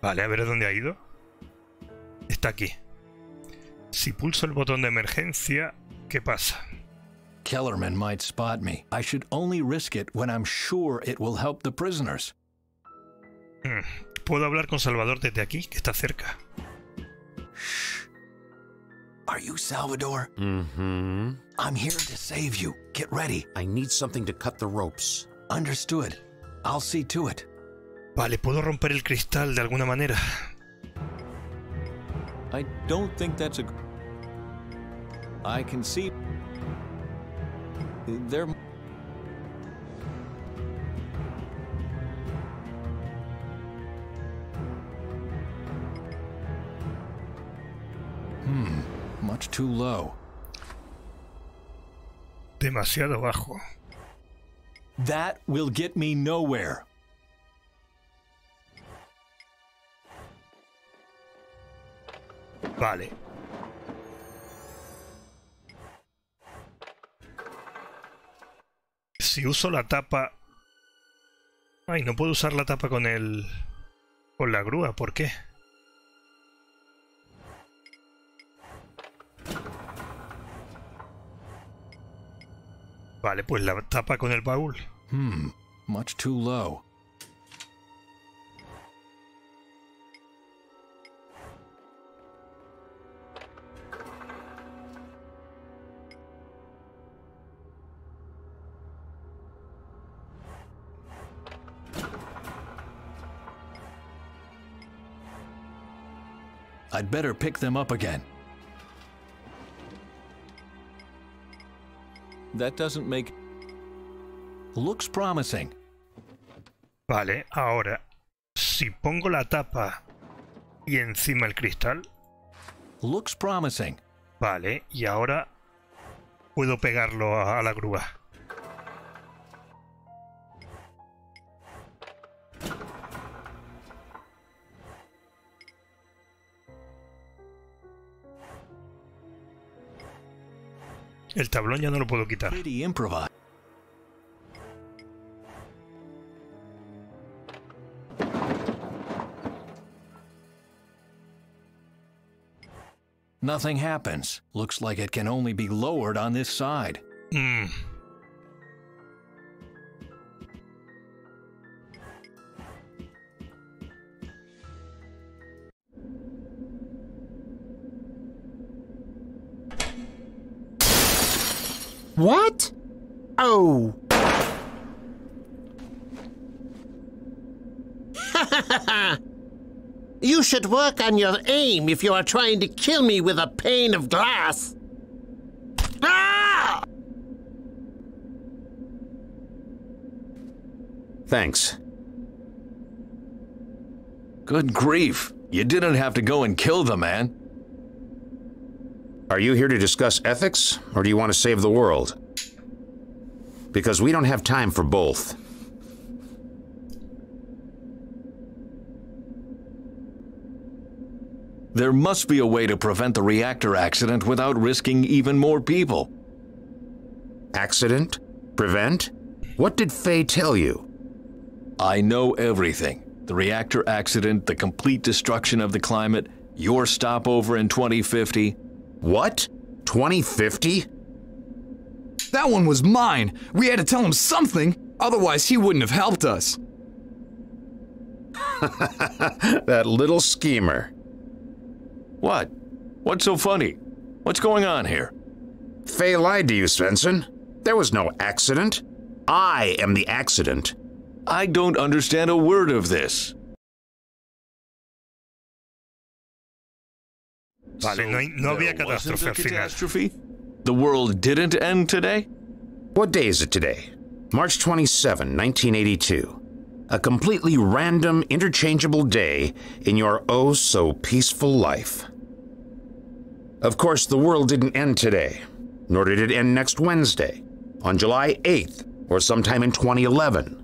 Vale, a ver dónde ha ido. Está aquí. Si pulso el botón de emergencia, ¿qué pasa? Kellerman might spot me. I should only risk it when I'm sure it will help the prisoners. Hmm, Puedo hablar con Salvador desde aquí, que está cerca. Are you Salvador? Mm-hmm. I'm here to save you. Get ready. I need something to cut the ropes. Understood. I'll see to it. Vale, puedo romper el cristal de alguna manera. I don't think that's a. I can see. There. Hmm, much too low. Demasiado bajo. That will get me nowhere. Vale. Si uso la tapa... Ay, no puedo usar la tapa con el... Con la grúa, ¿por qué? Vale, pues la tapa con el baúl. Hmm, much too low. I'd better pick them up again. That doesn't make... Looks promising. Vale, ahora, si pongo la tapa y encima el cristal, Looks promising. vale, y ahora puedo pegarlo a, a la grúa. El tablón ya no lo puedo quitar. Nothing happens. Looks like it can only be lowered on this side. Hmm. What? Oh. you should work on your aim if you are trying to kill me with a pane of glass. Ah! Thanks. Good grief. You didn't have to go and kill the man. Are you here to discuss ethics, or do you want to save the world? Because we don't have time for both. There must be a way to prevent the reactor accident without risking even more people. Accident? Prevent? What did Fay tell you? I know everything. The reactor accident, the complete destruction of the climate, your stopover in 2050. What? 2050? That one was mine. We had to tell him something, otherwise, he wouldn't have helped us. that little schemer. What? What's so funny? What's going on here? Fay lied to you, Svensson. There was no accident. I am the accident. I don't understand a word of this. Vale, no, hay- no había catástrofe a al final. catastrophe? The world didn't end today? What day is it today? March 27, 1982. A completely random, interchangeable day in your oh so peaceful life. Of course, the world didn't end today, nor did it end next Wednesday, on July 8th, or sometime in 2011.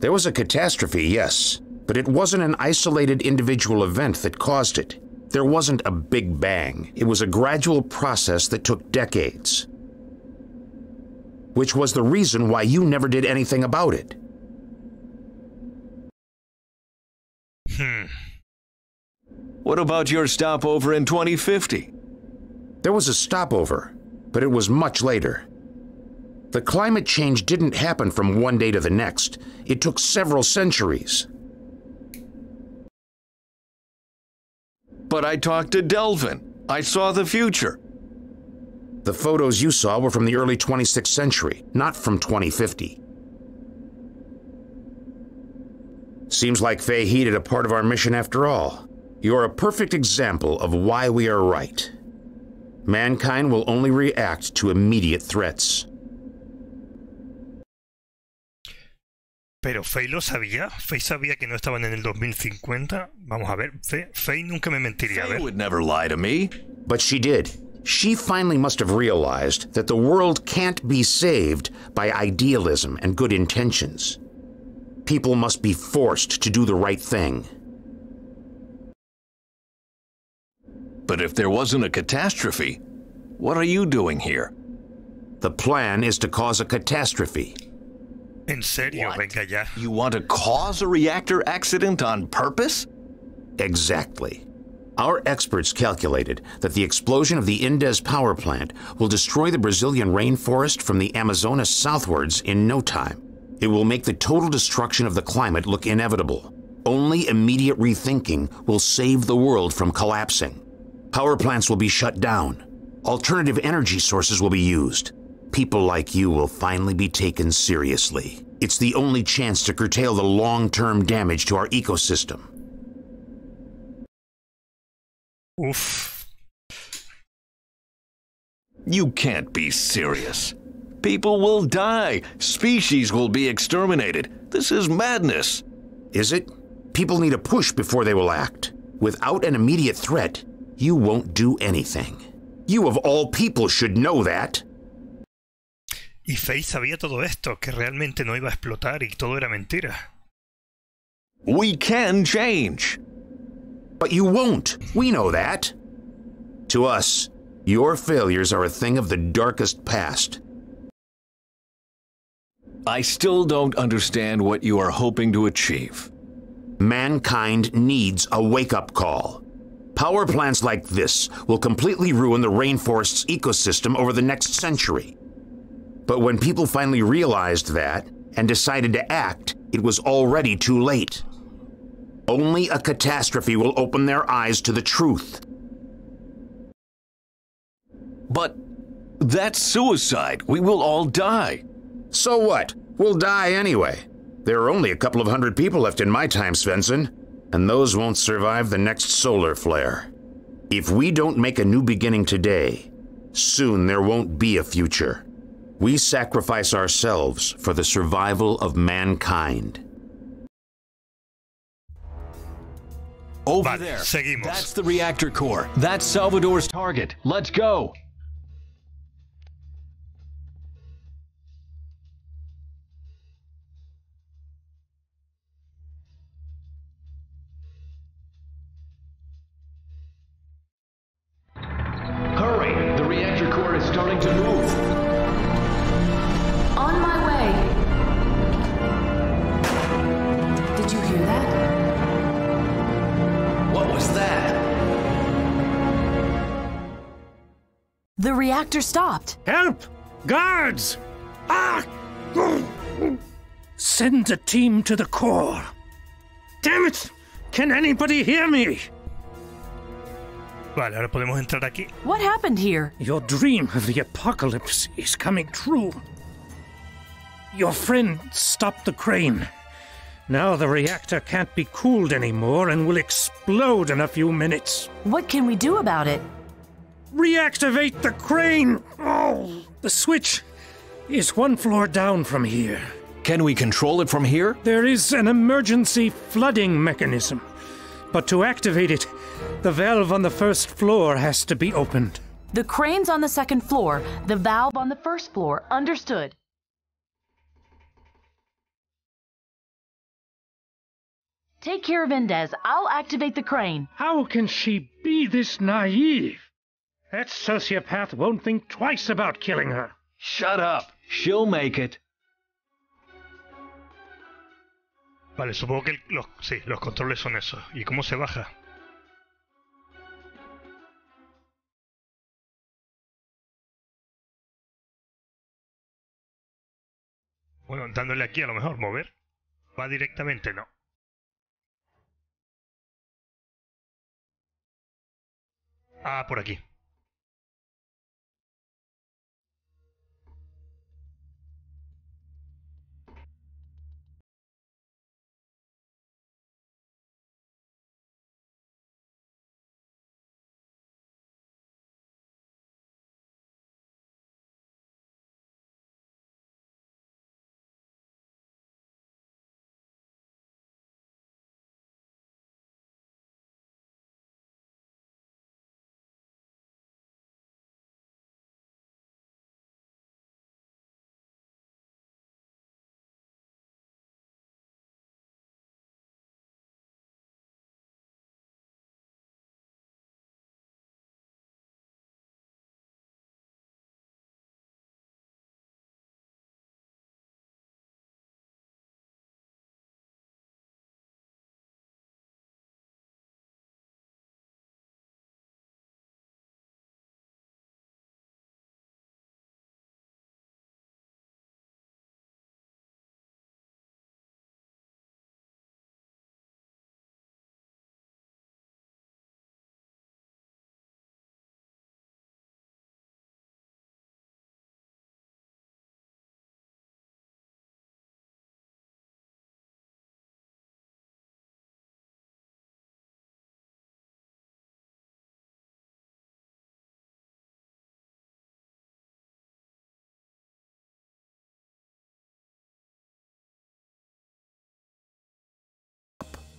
There was a catastrophe, yes, but it wasn't an isolated individual event that caused it. There wasn't a big bang. It was a gradual process that took decades. Which was the reason why you never did anything about it. Hmm. What about your stopover in 2050? There was a stopover, but it was much later. The climate change didn't happen from one day to the next. It took several centuries. But I talked to Delvin. I saw the future. The photos you saw were from the early 26th century, not from 2050. Seems like Fay heeded a part of our mission after all. You're a perfect example of why we are right. Mankind will only react to immediate threats. Pero Fay lo sabía. Fay sabía que no estaban en el 2050. Vamos a ver, Fay, Fay nunca me mentiría. Fay would never lie to me. But she did. She finally must have realized that the world can't be saved by idealism and good intentions. People must be forced to do the right thing. But if there wasn't a catastrophe, what are you doing here? The plan is to cause a catastrophe. En serio, venga ya. You want to cause a reactor accident on purpose? Exactly. Our experts calculated that the explosion of the Indez power plant will destroy the Brazilian rainforest from the Amazonas southwards in no time. It will make the total destruction of the climate look inevitable. Only immediate rethinking will save the world from collapsing. Power plants will be shut down. Alternative energy sources will be used. People like you will finally be taken seriously. It's the only chance to curtail the long term damage to our ecosystem. Uf. You can't be serious. People will die. Species will be exterminated. This is madness. Is it? People need a push before they will act. Without an immediate threat, you won't do anything. You of all people should know that. Y Fay sabía todo esto, que realmente no iba a explotar y todo era mentira. We can change. But you won't. We know that. To us, your failures are a thing of the darkest past. I still don't understand what you are hoping to achieve. Mankind needs a wake up call. Power plants like this will completely ruin the rainforest's ecosystem over the next century. But when people finally realized that and decided to act, it was already too late. Only a catastrophe will open their eyes to the truth. But that's suicide. We will all die. So what? We'll die anyway. There are only a couple of hundred people left in my time, Svensson, and those won't survive the next solar flare. If we don't make a new beginning today, soon there won't be a future. We sacrifice ourselves for the survival of mankind. Over Vale, there. seguimos. That's the reactor core. That's Salvador's target. Let's go. The reactor stopped. Help! Guards! Ah! Send a team to the core. Damn it! Can anybody hear me? Vale, ahora podemos entrar aquí. What happened here? Your dream of the apocalypse is coming true. Your friend stopped the crane. Now the reactor can't be cooled anymore and will explode in a few minutes. What can we do about it? Reactivate the crane! Oh, the switch is one floor down from here. Can we control it from here? There is an emergency flooding mechanism. But to activate it, the valve on the first floor has to be opened. The crane's on the second floor, the valve on the first floor. Understood. Take care of Indez. I'll activate the crane. How can she be this naive? That sociopath won't think twice about killing her. Shut up. She'll make it. Vale, supongo que los, sí, los controles son esos. ¿Y cómo se baja? Bueno, dándole aquí a lo mejor mover. Va directamente, no. Ah, por aquí.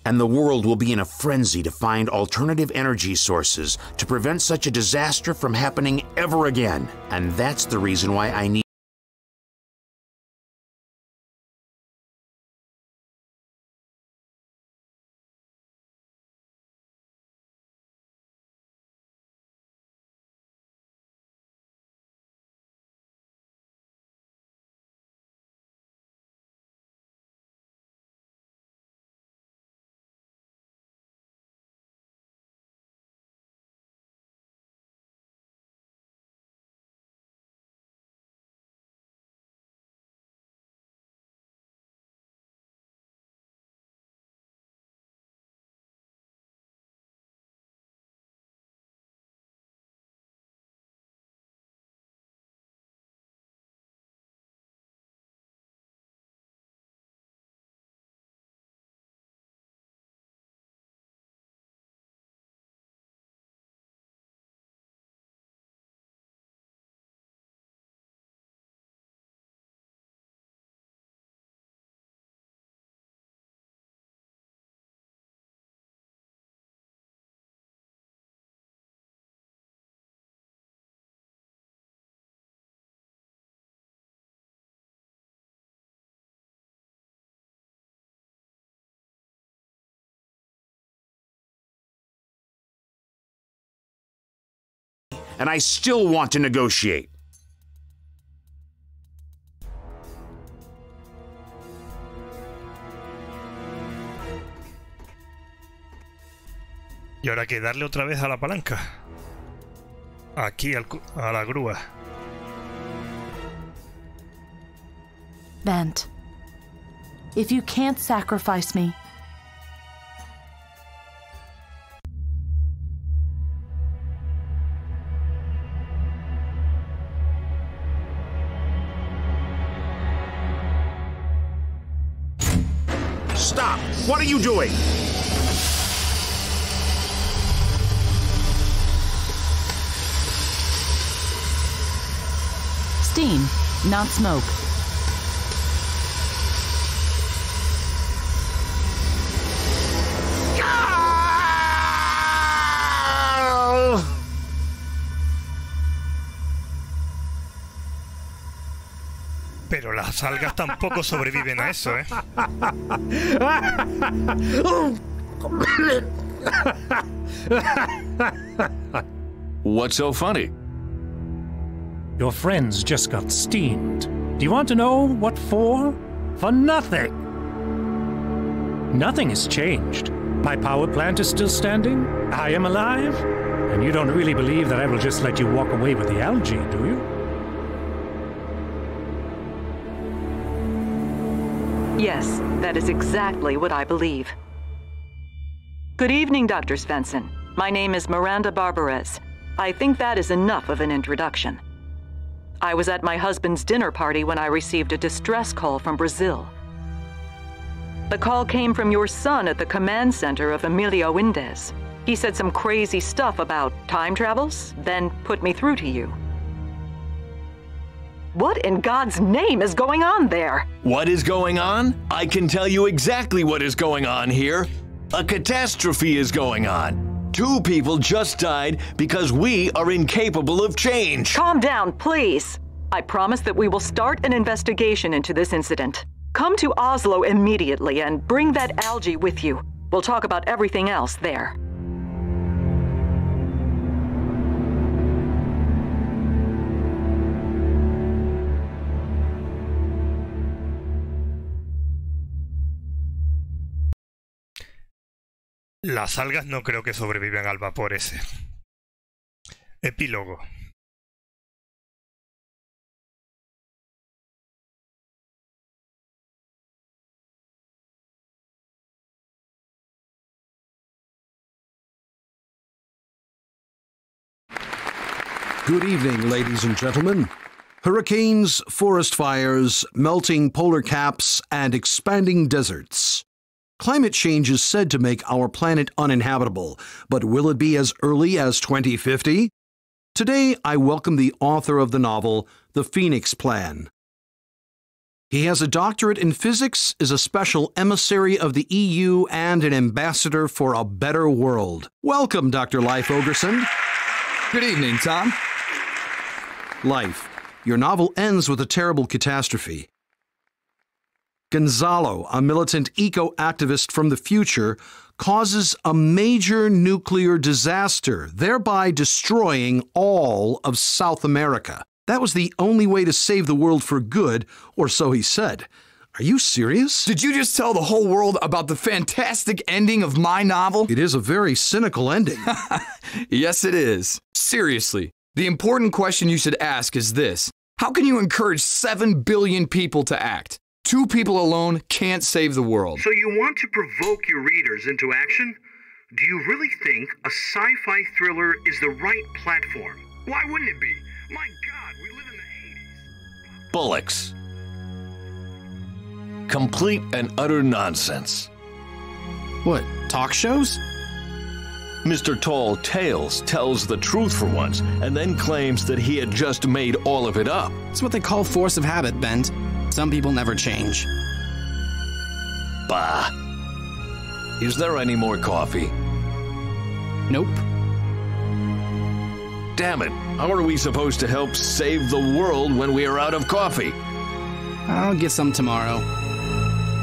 And the world will be in a frenzy to find alternative energy sources to prevent such a disaster from happening ever again. And that's the reason why I need. And I still want to negotiate. Y ahora que darle otra vez a la palanca. Aquí al a la grúa. Vent. If you can't sacrifice me, doing? steam, not smoke. Algas tampoco sobreviven a eso, ¿eh? What's so funny? Your friends just got steamed. Do you want to know what for? For nothing. Nothing has changed. My power plant is still standing. I am alive. And you don't really believe that I will just let you walk away with the algae, do you? Yes, that is exactly what I believe. Good evening, Dr. Svensson. My name is Miranda Barbarez. I think that is enough of an introduction. I was at my husband's dinner party when I received a distress call from Brazil. The call came from your son at the command center of Emilio Indez. He said some crazy stuff about time travels, then put me through to you. What in God's name is going on there? What is going on? I can tell you exactly what is going on here. A catastrophe is going on. Two people just died because we are incapable of change. Calm down, please. I promise that we will start an investigation into this incident. Come to Oslo immediately and bring that algae with you. We'll talk about everything else there. Las algas no creo que sobrevivan al vapor ese. Epílogo. Good evening, ladies and gentlemen. Hurricanes, forest fires, melting polar caps, and expanding deserts. Climate change is said to make our planet uninhabitable, but will it be as early as 2050? Today, I welcome the author of the novel, The Phoenix Plan. He has a doctorate in physics, is a special emissary of the EU, and an ambassador for a better world. Welcome, Dr. Leif Ogerson. Good evening, Tom. Leif. Your novel ends with a terrible catastrophe. Gonzalo, a militant eco activist from the future, causes a major nuclear disaster, thereby destroying all of South America. That was the only way to save the world for good, or so he said. Are you serious? Did you just tell the whole world about the fantastic ending of my novel? It is a very cynical ending. yes, it is. Seriously, the important question you should ask is this How can you encourage 7 billion people to act? Two people alone can't save the world. So you want to provoke your readers into action? Do you really think a sci fi thriller is the right platform? Why wouldn't it be? My god, we live in the 80s. Bullocks. Complete and utter nonsense. What, talk shows? Mr. Tall Tales tells the truth for once and then claims that he had just made all of it up. It's what they call force of habit, Bent. Some people never change. Bah. Is there any more coffee? Nope. Damn it. How are we supposed to help save the world when we are out of coffee? I'll get some tomorrow.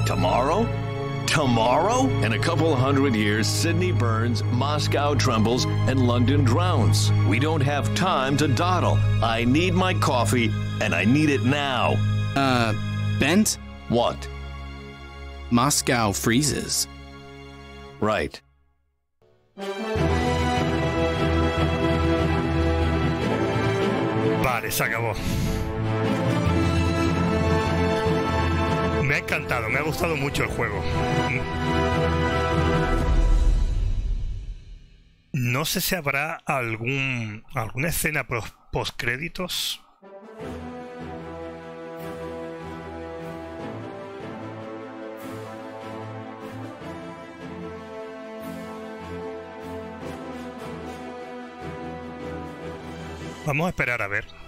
Tomorrow? Tomorrow? In a couple hundred years, Sydney burns, Moscow trembles, and London drowns. We don't have time to dawdle. I need my coffee, and I need it now. Uh, Bent? What? Moscow freezes. Right. Vale, se acabó. Me ha encantado, me ha gustado mucho el juego. No sé si habrá algún alguna escena post créditos. Vamos a esperar a ver.